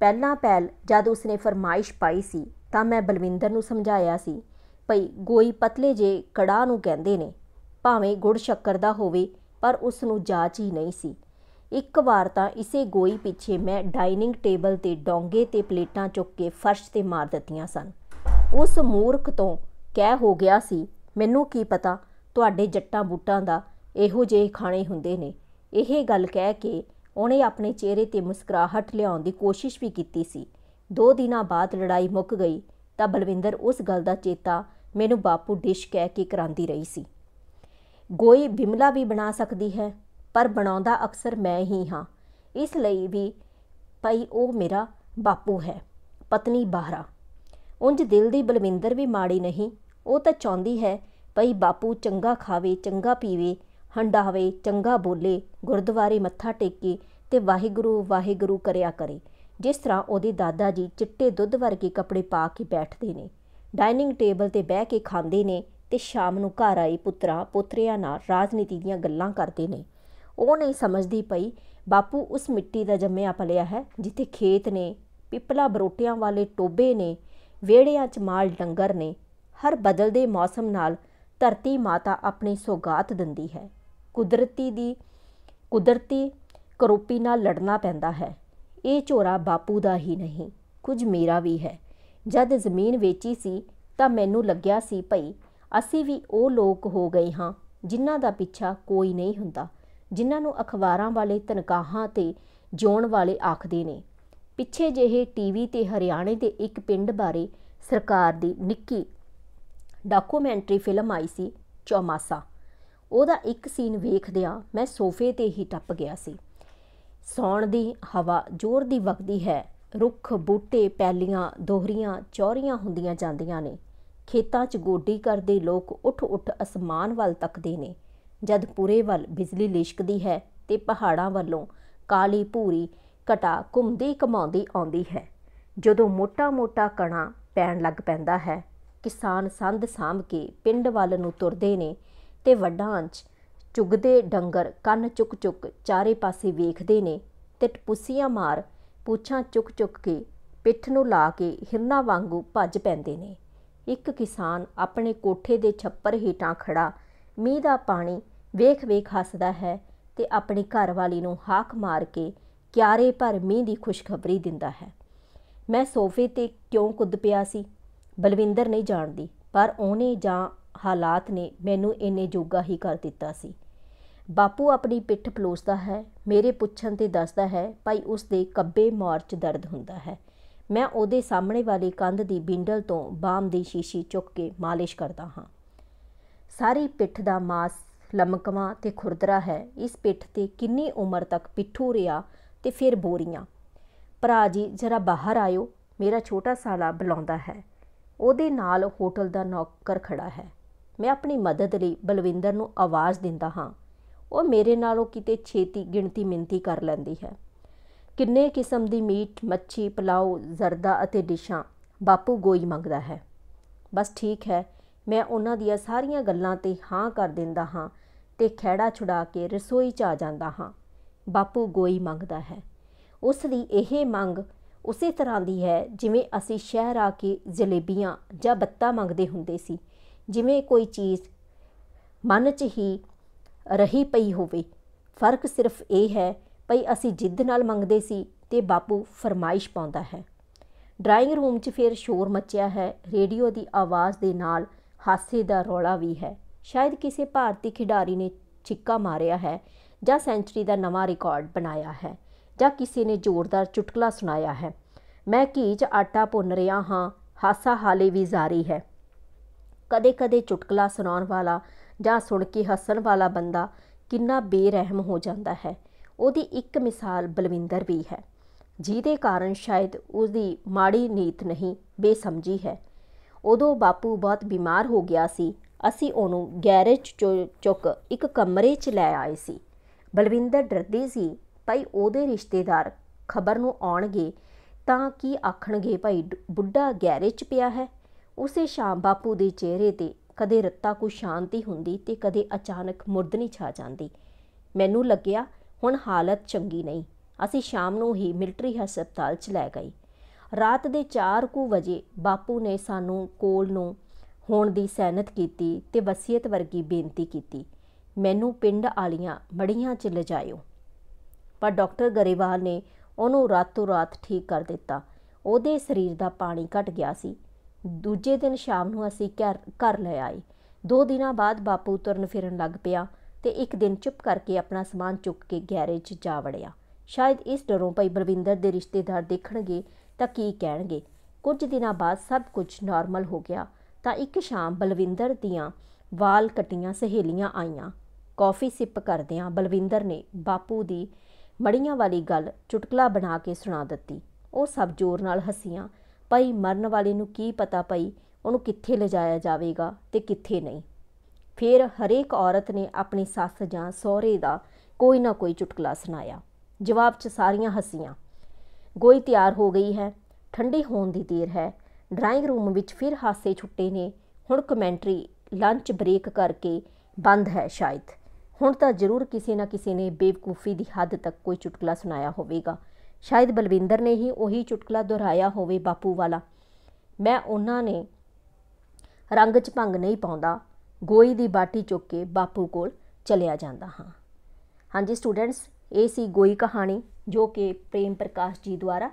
ਪਹਿਲਾਂ ਪਹਿਲ ਜਦ ਉਸਨੇ ਫਰਮਾਇਸ਼ ਪਾਈ ਸੀ, ਤਾਂ ਮੈਂ ਬਲਵਿੰਦਰ ਨੂੰ ਸਮਝਾਇਆ ਸੀ, ਭਈ ਗੋਈ ਪਤਲੇ ਜੇ ਕੜਾ ਨੂੰ ਕਹਿੰਦੇ ਨੇ, ਭਾਵੇਂ ਗੁੜ ਸ਼ੱਕਰ ਦਾ ਹੋਵੇ, ਪਰ ਉਸ ਨੂੰ ਜਾਚ ਹੀ ਨਹੀਂ ਸੀ। ਇੱਕ ਵਾਰ ਤਾਂ ਇਸੇ ਗੋਈ ਪਿੱਛੇ ਮੈਂ ਡਾਈਨਿੰਗ ਟੇਬਲ ਤੇ ਡੋਂਗੇ ਤੇ ਪਲੇਟਾਂ ਚੁੱਕ ਕੇ ਫਰਸ਼ ਤੇ ਮਾਰ ਦਿੱਤੀਆਂ ਸਨ। ਉਸ ਮੂਰਖ ਤੋਂ ਕਹਿ ਹੋ ਗਿਆ ਸੀ, ਮੈਨੂੰ ਕੀ ਪਤਾ, ਤੁਹਾਡੇ ਜੱਟਾਂ ਬੂਟਾਂ ਦਾ ਇਹੋ ਜਿਹੇ ਖਾਣੇ ਹੁੰਦੇ ਨੇ। ਇਹ ਗੱਲ ਕਹਿ ਕੇ ਉਹਨੇ ਆਪਣੇ ਚਿਹਰੇ ਤੇ ਮੁਸਕਰਾਹਟ ਲਿਆਉਣ ਦੀ ਕੋਸ਼ਿਸ਼ ਵੀ ਕੀਤੀ ਸੀ। ਦੋ ਦਿਨਾਂ ਬਾਅਦ ਲੜਾਈ ਮੁੱਕ ਗਈ ਤਾਂ ਬਲਵਿੰਦਰ ਉਸ ਗੱਲ ਦਾ ਚੇਤਾ ਮੈਨੂੰ ਬਾਪੂ ਡਿਸ਼ ਕਹਿ ਕੇ ਕਰਾਂਦੀ ਰਹੀ ਸੀ। ਗੋਈ ਬਿਮਲਾ ਵੀ ਬਣਾ ਸਕਦੀ ਹੈ? ਪਰ ਬਣਾਉਂਦਾ ਅਕਸਰ ਮੈਂ ਹੀ ਹਾਂ। ਇਸ ਲਈ ਵੀ ਭਾਈ ਉਹ ਮੇਰਾ ਬਾਪੂ ਹੈ, ਪਤਨੀ ਬਾਹਰਾ। ਉਂਝ ਦਿਲ ਦੀ ਬਲਵਿੰਦਰ ਵੀ ਮਾੜੀ ਨਹੀਂ, ਉਹ ਤਾਂ ਚਾਹੁੰਦੀ ਹੈ ਭਈ ਬਾਪੂ ਚੰਗਾ ਖਾਵੇ, ਚੰਗਾ ਪੀਵੇ, ਹੰਡਾਵੇ, ਚੰਗਾ ਬੋਲੇ, ਗੁਰਦੁਆਰੇ ਮੱਥਾ ਟੇਕੇ ਤੇ ਵਾਹਿਗੁਰੂ ਵਾਹਿਗੁਰੂ ਕਰਿਆ ਕਰੇ। ਜਿਸ ਤਰ੍ਹਾਂ ਉਹਦੇ ਦਾਦਾ ਜੀ ਚਿੱਟੇ ਦੁੱਧ ਵਰਗੇ ਕੱਪੜੇ ਪਾ ਕੇ ਬੈਠਦੇ ਨੇ। ਡਾਈਨਿੰਗ ਟੇਬਲ ਤੇ ਬਹਿ ਕੇ ਖਾਂਦੇ ਨੇ ਤੇ ਸ਼ਾਮ ਨੂੰ ਘਰ ਆਏ ਪੁੱਤਰਾ, ਪੁੱਤਰਿਆਂ ਨਾਲ ਰਾਜਨੀਤੀ ਦੀਆਂ ਗੱਲਾਂ ਕਰਦੇ ਨੇ। ਉਹ ਨਹੀਂ ਸਮਝਦੀ ਪਈ। ਬਾਪੂ ਉਸ ਮਿੱਟੀ ਦਾ ਜੰਮਿਆ ਪਲਿਆ ਹੈ, ਜਿੱਥੇ ਖੇਤ ਨੇ, ਪਿਪਲਾ ਬਰੋਟਿਆਂ ਵਾਲੇ ਟੋਬੇ ਨੇ, ਵਿਹੜਿਆਂ 'ਚ ਮਾਲ ਡੰਗਰ ਨੇ, ਹਰ ਬਦਲਦੇ ਮੌਸਮ ਨਾਲ ਧਰਤੀ ਮਾਤਾ ਆਪਣੀ ਸੌਗਾਤ ਦਿੰਦੀ ਹੈ। ਕੁਦਰਤੀ ਦੀ, ਕੁਦਰਤੀ ਕਰੋਪੀ ਨਾਲ ਲੜਨਾ ਪੈਂਦਾ ਹੈ। ਇਹ ਝੋਰਾ ਬਾਪੂ ਦਾ ਹੀ ਨਹੀਂ, ਕੁਝ ਮੇਰਾ ਵੀ ਹੈ। ਜਦ ਜ਼ਮੀਨ ਵੇਚੀ ਸੀ, ਤਾਂ ਮੈਨੂੰ ਲੱਗਿਆ ਸੀ ਭਈ, ਅਸੀਂ ਵੀ ਉਹ ਲੋਕ ਹੋ ਗਏ ਹਾਂ, ਜਿਨ੍ਹਾਂ ਦਾ ਪਿੱਛਾ ਕੋਈ ਨਹੀਂ ਹੁੰਦਾ। ਜਿਨ੍ਹਾਂ ਨੂੰ ਅਖਬਾਰਾਂ ਵਾਲੇ ਤਨਖਾਹਾਂ ਤੇ ਜੋਣ ਵਾਲੇ ਆਖਦੇ ਨੇ। ਪਿੱਛੇ ਜਿਹੇ ਟੀਵੀ ਤੇ ਹਰਿਆਣੇ ਦੇ ਇੱਕ ਪਿੰਡ ਬਾਰੇ ਸਰਕਾਰ ਦੀ ਨਿੱਕੀ ਡਾਕੂਮੈਂਟਰੀ ਫਿਲਮ ਆਈ ਸੀ, ਚੌਮਾਸਾ। ਉਹਦਾ ਇੱਕ ਸੀਨ ਵੇਖਦਿਆਂ ਮੈਂ ਸੋਫੇ ਤੇ ਹੀ ਟੱਪ ਗਿਆ ਸੀ। ਸੌਣ ਦੀ ਹਵਾ ਜ਼ੋਰ ਦੀ ਵਗਦੀ ਹੈ। ਰੁੱਖ, ਬੂਟੇ, ਪੈਲੀਆਂ, ਦੋਹਰੀਆਂ, ਚੌਰੀਆਂ ਹੁੰਦੀਆਂ ਜਾਂਦੀਆਂ ਨੇ। ਖੇਤਾਂ 'ਚ ਗੋਡੀ ਕਰਦੇ ਲੋਕ ਉੱਠ-ਉੱਠ ਅਸਮਾਨ ਵੱਲ ਤੱਕਦੇ ਨੇ। ਜਦ ਪੂਰੇ ਵੱਲ ਬਿਜਲੀ ਲਿਸ਼ਕਦੀ ਹੈ ਤੇ ਪਹਾੜਾਂ ਵੱਲੋਂ ਕਾਲੀ ਭੂਰੀ ਘਟਾ ਘੁੰਮਦੀ ਕਮਾਉਂਦੀ ਆਉਂਦੀ ਹੈ। ਜਦੋਂ ਮੋਟਾ-ਮੋਟਾ ਕਣਾ ਪੈਣ ਲੱਗ ਪੈਂਦਾ ਹੈ, ਕਿਸਾਨ ਸੰਦ ਸਾਂਭ ਕੇ ਪਿੰਡ ਵੱਲ ਨੂੰ ਤੁਰਦੇ ਨੇ ਤੇ ਵੱਡਾਂ 'ਚ ਚੁਗਦੇ ਡੰਗਰ ਕੰਨ ਚੁੱਕ-ਚੁੱਕ ਚਾਰੇ ਪਾਸੇ ਵੇਖਦੇ ਨੇ ਤੇ ਟਪੂਸੀਆਂ ਮਾਰ ਪੂਛਾਂ ਚੁੱਕ-ਚੁੱਕ ਕੇ ਪਿੱਠ ਨੂੰ ਲਾ ਕੇ ਹਿਰਨਾ ਵਾਂਗੂ ਭੱਜ ਪੈਂਦੇ ਨੇ। ਇੱਕ ਕਿਸਾਨ ਆਪਣੇ ਕੋਠੇ ਦੇ ਛੱਪਰ ਹੇਠਾਂ ਖੜਾ ਮੀਂਹ ਦਾ ਪਾਣੀ ਵੇਖ-ਵੇਖ ਹੱਸਦਾ ਹੈ ਤੇ ਆਪਣੀ ਘਰਵਾਲੀ ਨੂੰ ਹਾਕ ਮਾਰ ਕੇ ਕਿਆਰੇ ਭਰ ਮੀਂਹ ਦੀ ਖੁਸ਼ਖਬਰੀ ਦਿੰਦਾ ਹੈ। ਮੈਂ ਸੋਫੇ ਤੇ ਕਿਉਂ ਕੁੱਦ ਪਿਆ ਸੀ? ਬਲਵਿੰਦਰ ਨਹੀਂ ਜਾਣਦੀ, ਪਰ ਉਹਨੇ ਜਾਂ ਹਾਲਾਤ ਨੇ ਮੈਨੂੰ ਇੰਨੇ ਜੋਗਾ ਹੀ ਕਰ ਦਿੱਤਾ ਸੀ। ਬਾਪੂ ਆਪਣੀ ਪਿੱਠ ਪਲੋਸਦਾ ਹੈ, ਮੇਰੇ ਪੁੱਛਣ ਤੇ ਦੱਸਦਾ ਹੈ, ਭਾਈ, ਉਸ ਦੇ ਕੱਬੇ 'ਚ ਦਰਦ ਹੁੰਦਾ ਹੈ। ਮੈਂ ਉਹਦੇ ਸਾਹਮਣੇ ਵਾਲੀ ਕੰਧ ਦੀ ਬਿੰਡਲ ਤੋਂ ਬਾਮ ਦੀ ਸ਼ੀਸ਼ੀ ਚੁੱਕ ਕੇ ਮਾਲਿਸ਼ ਕਰਦਾ ਹਾਂ। ਸਾਰੀ ਪਿੱਠ ਦਾ ਮਾਸ ਲਮਕਵਾ ਤੇ ਖੁਰਦਰਾ ਹੈ। ਇਸ ਪਿੱਠ ਤੇ ਕਿੰਨੀ ਉਮਰ ਤੱਕ ਪਿੱਠੂ ਰਿਆ ਤੇ ਫਿਰ ਬੋਰੀਆਂ। ਭਰਾ ਜੀ, ਜਰਾ ਬਾਹਰ ਆਇਓ। ਮੇਰਾ ਛੋਟਾ ਸਾਲਾ ਬੁਲਾਉਂਦਾ ਹੈ। ਉਹਦੇ ਨਾਲ ਹੋਟਲ ਦਾ ਨੌਕਰ ਖੜਾ ਹੈ। ਮੈਂ ਆਪਣੀ ਮਦਦ ਲਈ ਬਲਵਿੰਦਰ ਨੂੰ ਆਵਾਜ਼ ਦਿੰਦਾ ਹਾਂ। ਉਹ ਮੇਰੇ ਨਾਲੋਂ ਕਿਤੇ ਛੇਤੀ ਗਿਣਤੀ ਮਿੰਤੀ ਕਰ ਲੈਂਦੀ ਹੈ। ਕਿੰਨੇ ਕਿਸਮ ਦੀ ਮੀਟ, ਮੱਛੀ, ਪਲਾਓ, ਜ਼ਰਦਾ ਅਤੇ ਡਿਸ਼ਾਂ ਬਾਪੂ ਗੋਈ ਮੰਗਦਾ ਹੈ। ਬਸ ਠੀਕ ਹੈ ਮੈਂ ਉਹਨਾਂ ਦੀਆਂ ਸਾਰੀਆਂ ਗੱਲਾਂ ਤੇ ਹਾਂ ਕਰ ਦਿੰਦਾ ਹਾਂ ਤੇ ਖੈੜਾ ਛੁਡਾ ਕੇ ਰਸੋਈ 'ਚ ਆ ਜਾਂਦਾ ਹਾਂ। ਬਾਪੂ ਗੋਈ ਮੰਗਦਾ ਹੈ। ਉਸ ਦੀ ਇਹ ਮੰਗ ਉਸੇ ਤਰ੍ਹਾਂ ਦੀ ਹੈ ਜਿਵੇਂ ਅਸੀਂ ਸ਼ਹਿਰ ਆ ਕੇ ਜਲੇਬੀਆਂ ਜਾਂ ਬੱਤਾ ਮੰਗਦੇ ਹੁੰਦੇ ਸੀ। ਜਿਵੇਂ ਕੋਈ ਚੀਜ਼ ਮਨ 'ਚ ਹੀ ਰਹੀ ਪਈ ਹੋਵੇ। ਫ਼ਰਕ ਸਿਰਫ ਇਹ ਹੈ ਭਈ ਅਸੀਂ ਜਿੱਦ ਨਾਲ ਮੰਗਦੇ ਸੀ ਤੇ ਬਾਪੂ ਫਰਮਾਇਸ਼ ਪਾਉਂਦਾ ਹੈ। ਡਰਾਇੰਗ ਰੂਮ 'ਚ ਫਿਰ ਸ਼ੋਰ ਮੱਚਿਆ ਹੈ। ਰੇਡੀਓ ਦੀ ਆਵਾਜ਼ ਦੇ ਨਾਲ ਹਾਸੇ ਦਾ ਰੌਲਾ ਵੀ ਹੈ। ਸ਼ਾਇਦ ਕਿਸੇ ਭਾਰਤੀ ਖਿਡਾਰੀ ਨੇ ਛਿੱਕਾ ਮਾਰਿਆ ਹੈ ਜਾਂ ਸੈਂਚਰੀ ਦਾ ਨਵਾਂ ਰਿਕਾਰਡ ਬਣਾਇਆ ਹੈ ਜਾਂ ਕਿਸੇ ਨੇ ਜ਼ੋਰਦਾਰ ਚੁਟਕਲਾ ਸੁਣਾਇਆ ਹੈ। ਮੈਂ ਘੀ 'ਚ ਆਟਾ ਭੁੰਨ ਰਿਹਾ ਹਾਂ, ਹਾਸਾ ਹਾਲੇ ਵੀ ਜਾਰੀ ਹੈ। ਕਦੇ-ਕਦੇ ਚੁਟਕਲਾ ਸੁਣਾਉਣ ਵਾਲਾ ਜਾਂ ਸੁਣ ਕੇ ਹੱਸਣ ਵਾਲਾ ਬੰਦਾ ਕਿੰਨਾ ਬੇਰਹਿਮ ਹੋ ਜਾਂਦਾ ਹੈ। ਉਹਦੀ ਇੱਕ ਮਿਸਾਲ ਬਲਵਿੰਦਰ ਵੀ ਹੈ। ਜਿਹਦੇ ਕਾਰਨ ਸ਼ਾਇਦ ਉਹਦੀ ਮਾੜੀ ਨੀਤ ਨਹੀਂ, ਬੇਸਮਝੀ ਹੈ। ਉਦੋਂ ਬਾਪੂ ਬਹੁਤ ਬਿਮਾਰ ਹੋ ਗਿਆ ਸੀ। ਅਸੀਂ ਉਹਨੂੰ ਗੈਰੇਜ ਚੁੱਕ ਇੱਕ ਕਮਰੇ 'ਚ ਲੈ ਆਏ ਸੀ। ਬਲਵਿੰਦਰ ਡਰਦੀ ਸੀ, ਭਾਈ ਉਹਦੇ ਰਿਸ਼ਤੇਦਾਰ ਖਬਰ ਨੂੰ ਆਉਣਗੇ ਤਾਂ ਕੀ ਆਖਣਗੇ ਭਾਈ ਬੁੱਢਾ ਗੈਰੇਜ 'ਚ ਪਿਆ ਹੈ? ਉਸੇ ਸ਼ਾਮ ਬਾਪੂ ਦੇ ਚਿਹਰੇ ਤੇ ਕਦੇ ਰੱਤਾ ਕੋ ਸ਼ਾਂਤੀ ਹੁੰਦੀ ਤੇ ਕਦੇ ਅਚਾਨਕ ਮੁਰਦਨੀ ਛਾ ਜਾਂਦੀ। ਮੈਨੂੰ ਲੱਗਿਆ ਹੁਣ ਹਾਲਤ ਚੰਗੀ ਨਹੀਂ। ਅਸੀਂ ਸ਼ਾਮ ਨੂੰ ਹੀ ਮਿਲਟਰੀ ਹਸਪਤਾਲ 'ਚ ਲੈ ਗਏ। ਰਾਤ ਦੇ 4 ਕੁ ਵਜੇ ਬਾਪੂ ਨੇ ਸਾਨੂੰ ਕੋਲ ਨੂੰ ਹੋਣ ਦੀ ਸਹਿਨਤ ਕੀਤੀ ਤੇ ਵਸੀਅਤ ਵਰਗੀ ਬੇਨਤੀ ਕੀਤੀ। ਮੈਨੂੰ ਪਿੰਡ ਆਲੀਆਂ ਮੜੀਆਂ 'ਚ ਲਿਜਾਇਓ। ਪਰ ਡਾਕਟਰ ਗਰੇਵਾਲ ਨੇ ਉਹਨੂੰ ਰਾਤੋਂ ਰਾਤ ਠੀਕ ਕਰ ਦਿੱਤਾ। ਉਹਦੇ ਸਰੀਰ ਦਾ ਪਾਣੀ ਘਟ ਗਿਆ ਸੀ। ਦੂਜੇ ਦਿਨ ਸ਼ਾਮ ਨੂੰ ਅਸੀਂ ਘਰ ਘਰ ਲੈ ਆਏ। ਦੋ ਦਿਨਾਂ ਬਾਅਦ ਬਾਪੂ ਤੁਰਨ ਫਿਰਨ ਲੱਗ ਪਿਆ ਤੇ ਇੱਕ ਦਿਨ ਚੁੱਪ ਕਰਕੇ ਆਪਣਾ ਸਮਾਨ ਚੁੱਕ ਕੇ ਗੈਰੇਜ 'ਚ ਜਾ ਵੜਿਆ। ਸ਼ਾਇਦ ਇਸ ਡਰੋਂ ਪਈ ਬਲਵਿੰਦਰ ਦੇ ਰਿਸ਼ਤੇਦਾਰ ਦੇਖਣਗੇ ਤਾਂ ਕੀ ਕਹਿਣਗੇ? ਕੁਝ ਦਿਨਾਂ ਬਾਅਦ ਸਭ ਕੁਝ ਨਾਰਮਲ ਹੋ ਗਿਆ। ਤਾਂ ਇੱਕ ਸ਼ਾਮ ਬਲਵਿੰਦਰ ਦੀਆਂ ਵਾਲ ਕਟੀਆਂ, ਸਹੇਲੀਆਂ ਆਈਆਂ। ਕਾਫੀ ਸਿਪ ਕਰਦਿਆਂ ਬਲਵਿੰਦਰ ਨੇ ਬਾਪੂ ਦੀ ਮੜੀਆਂ ਵਾਲੀ ਗੱਲ ਚੁਟਕਲਾ ਬਣਾ ਕੇ ਸੁਣਾ ਦਿੱਤੀ। ਉਹ ਸਭ ਜ਼ੋਰ ਨਾਲ ਹੱਸੀਆਂ। ਪਈ ਮਰਨ ਵਾਲੇ ਨੂੰ ਕੀ ਪਤਾ ਪਈ ਉਹਨੂੰ ਕਿੱਥੇ ਲਿਜਾਇਆ ਜਾਵੇਗਾ ਤੇ ਕਿੱਥੇ ਨਹੀਂ। ਫਿਰ ਹਰੇਕ ਔਰਤ ਨੇ ਆਪਣੀ ਸੱਸ ਜਾਂ ਸਹੁਰੇ ਦਾ ਕੋਈ ਨਾ ਕੋਈ ਚੁਟਕਲਾ ਸੁਣਾਇਆ। ਜਵਾਬ 'ਚ ਸਾਰੀਆਂ ਹੱਸੀਆਂ। ਗੋਈ ਤਿਆਰ ਹੋ ਗਈ ਹੈ। ਠੰਡੀ ਹੋਣ ਦੀ ਦੇਰ ਹੈ। ਡਰਾਇੰਗ ਰੂਮ ਵਿੱਚ ਫਿਰ ਹਾਸੇ ਛੁੱਟੇ ਨੇ। ਹੁਣ ਕਮੈਂਟਰੀ ਲੰਚ ਬ੍ਰੇਕ ਕਰਕੇ ਬੰਦ ਹੈ ਸ਼ਾਇਦ। ਹੁਣ ਤਾਂ ਜ਼ਰੂਰ ਕਿਸੇ ਨਾ ਕਿਸੇ ਨੇ ਬੇਵਕੂਫੀ ਦੀ ਹੱਦ ਤੱਕ ਕੋਈ ਚੁਟਕਲਾ ਸੁਣਾਇਆ ਹੋਵੇਗਾ। ਸ਼ਾਇਦ ਬਲਵਿੰਦਰ ਨੇ ਹੀ ਉਹੀ ਚੁਟਕਲਾ ਦੁਹਰਾਇਆ ਹੋਵੇ ਬਾਪੂ ਵਾਲਾ। ਮੈਂ ਉਹਨਾਂ ਨੇ ਰੰਗ 'ਚ ਭੰਗ ਨਹੀਂ ਪਾਉਂਦਾ। ਗੋਈ ਦੀ ਬਾਟੀ ਚੁੱਕ ਕੇ ਬਾਪੂ ਕੋਲ ਚਲਿਆ ਜਾਂਦਾ ਹਾਂ। ਹਾਂਜੀ ਸਟੂਡੈਂਟਸ ਇਹ ਸੀ ਗੋਈ ਕਹਾਣੀ ਜੋ ਕਿ ਪ੍ਰੇਮ ਪ੍ਰਕਾਸ਼ ਜੀ ਦੁਆਰਾ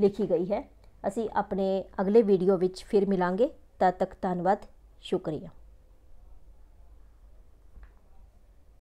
ਲਿਖੀ ਗਈ ਹੈ। ਅਸੀਂ ਆਪਣੇ ਅਗਲੇ ਵੀਡੀਓ ਵਿੱਚ ਫਿਰ ਮਿਲਾਂਗੇ। ਤਦ ਤੱਕ ਧੰਨਵਾਦ। ਸ਼ੁਕਰੀਆ।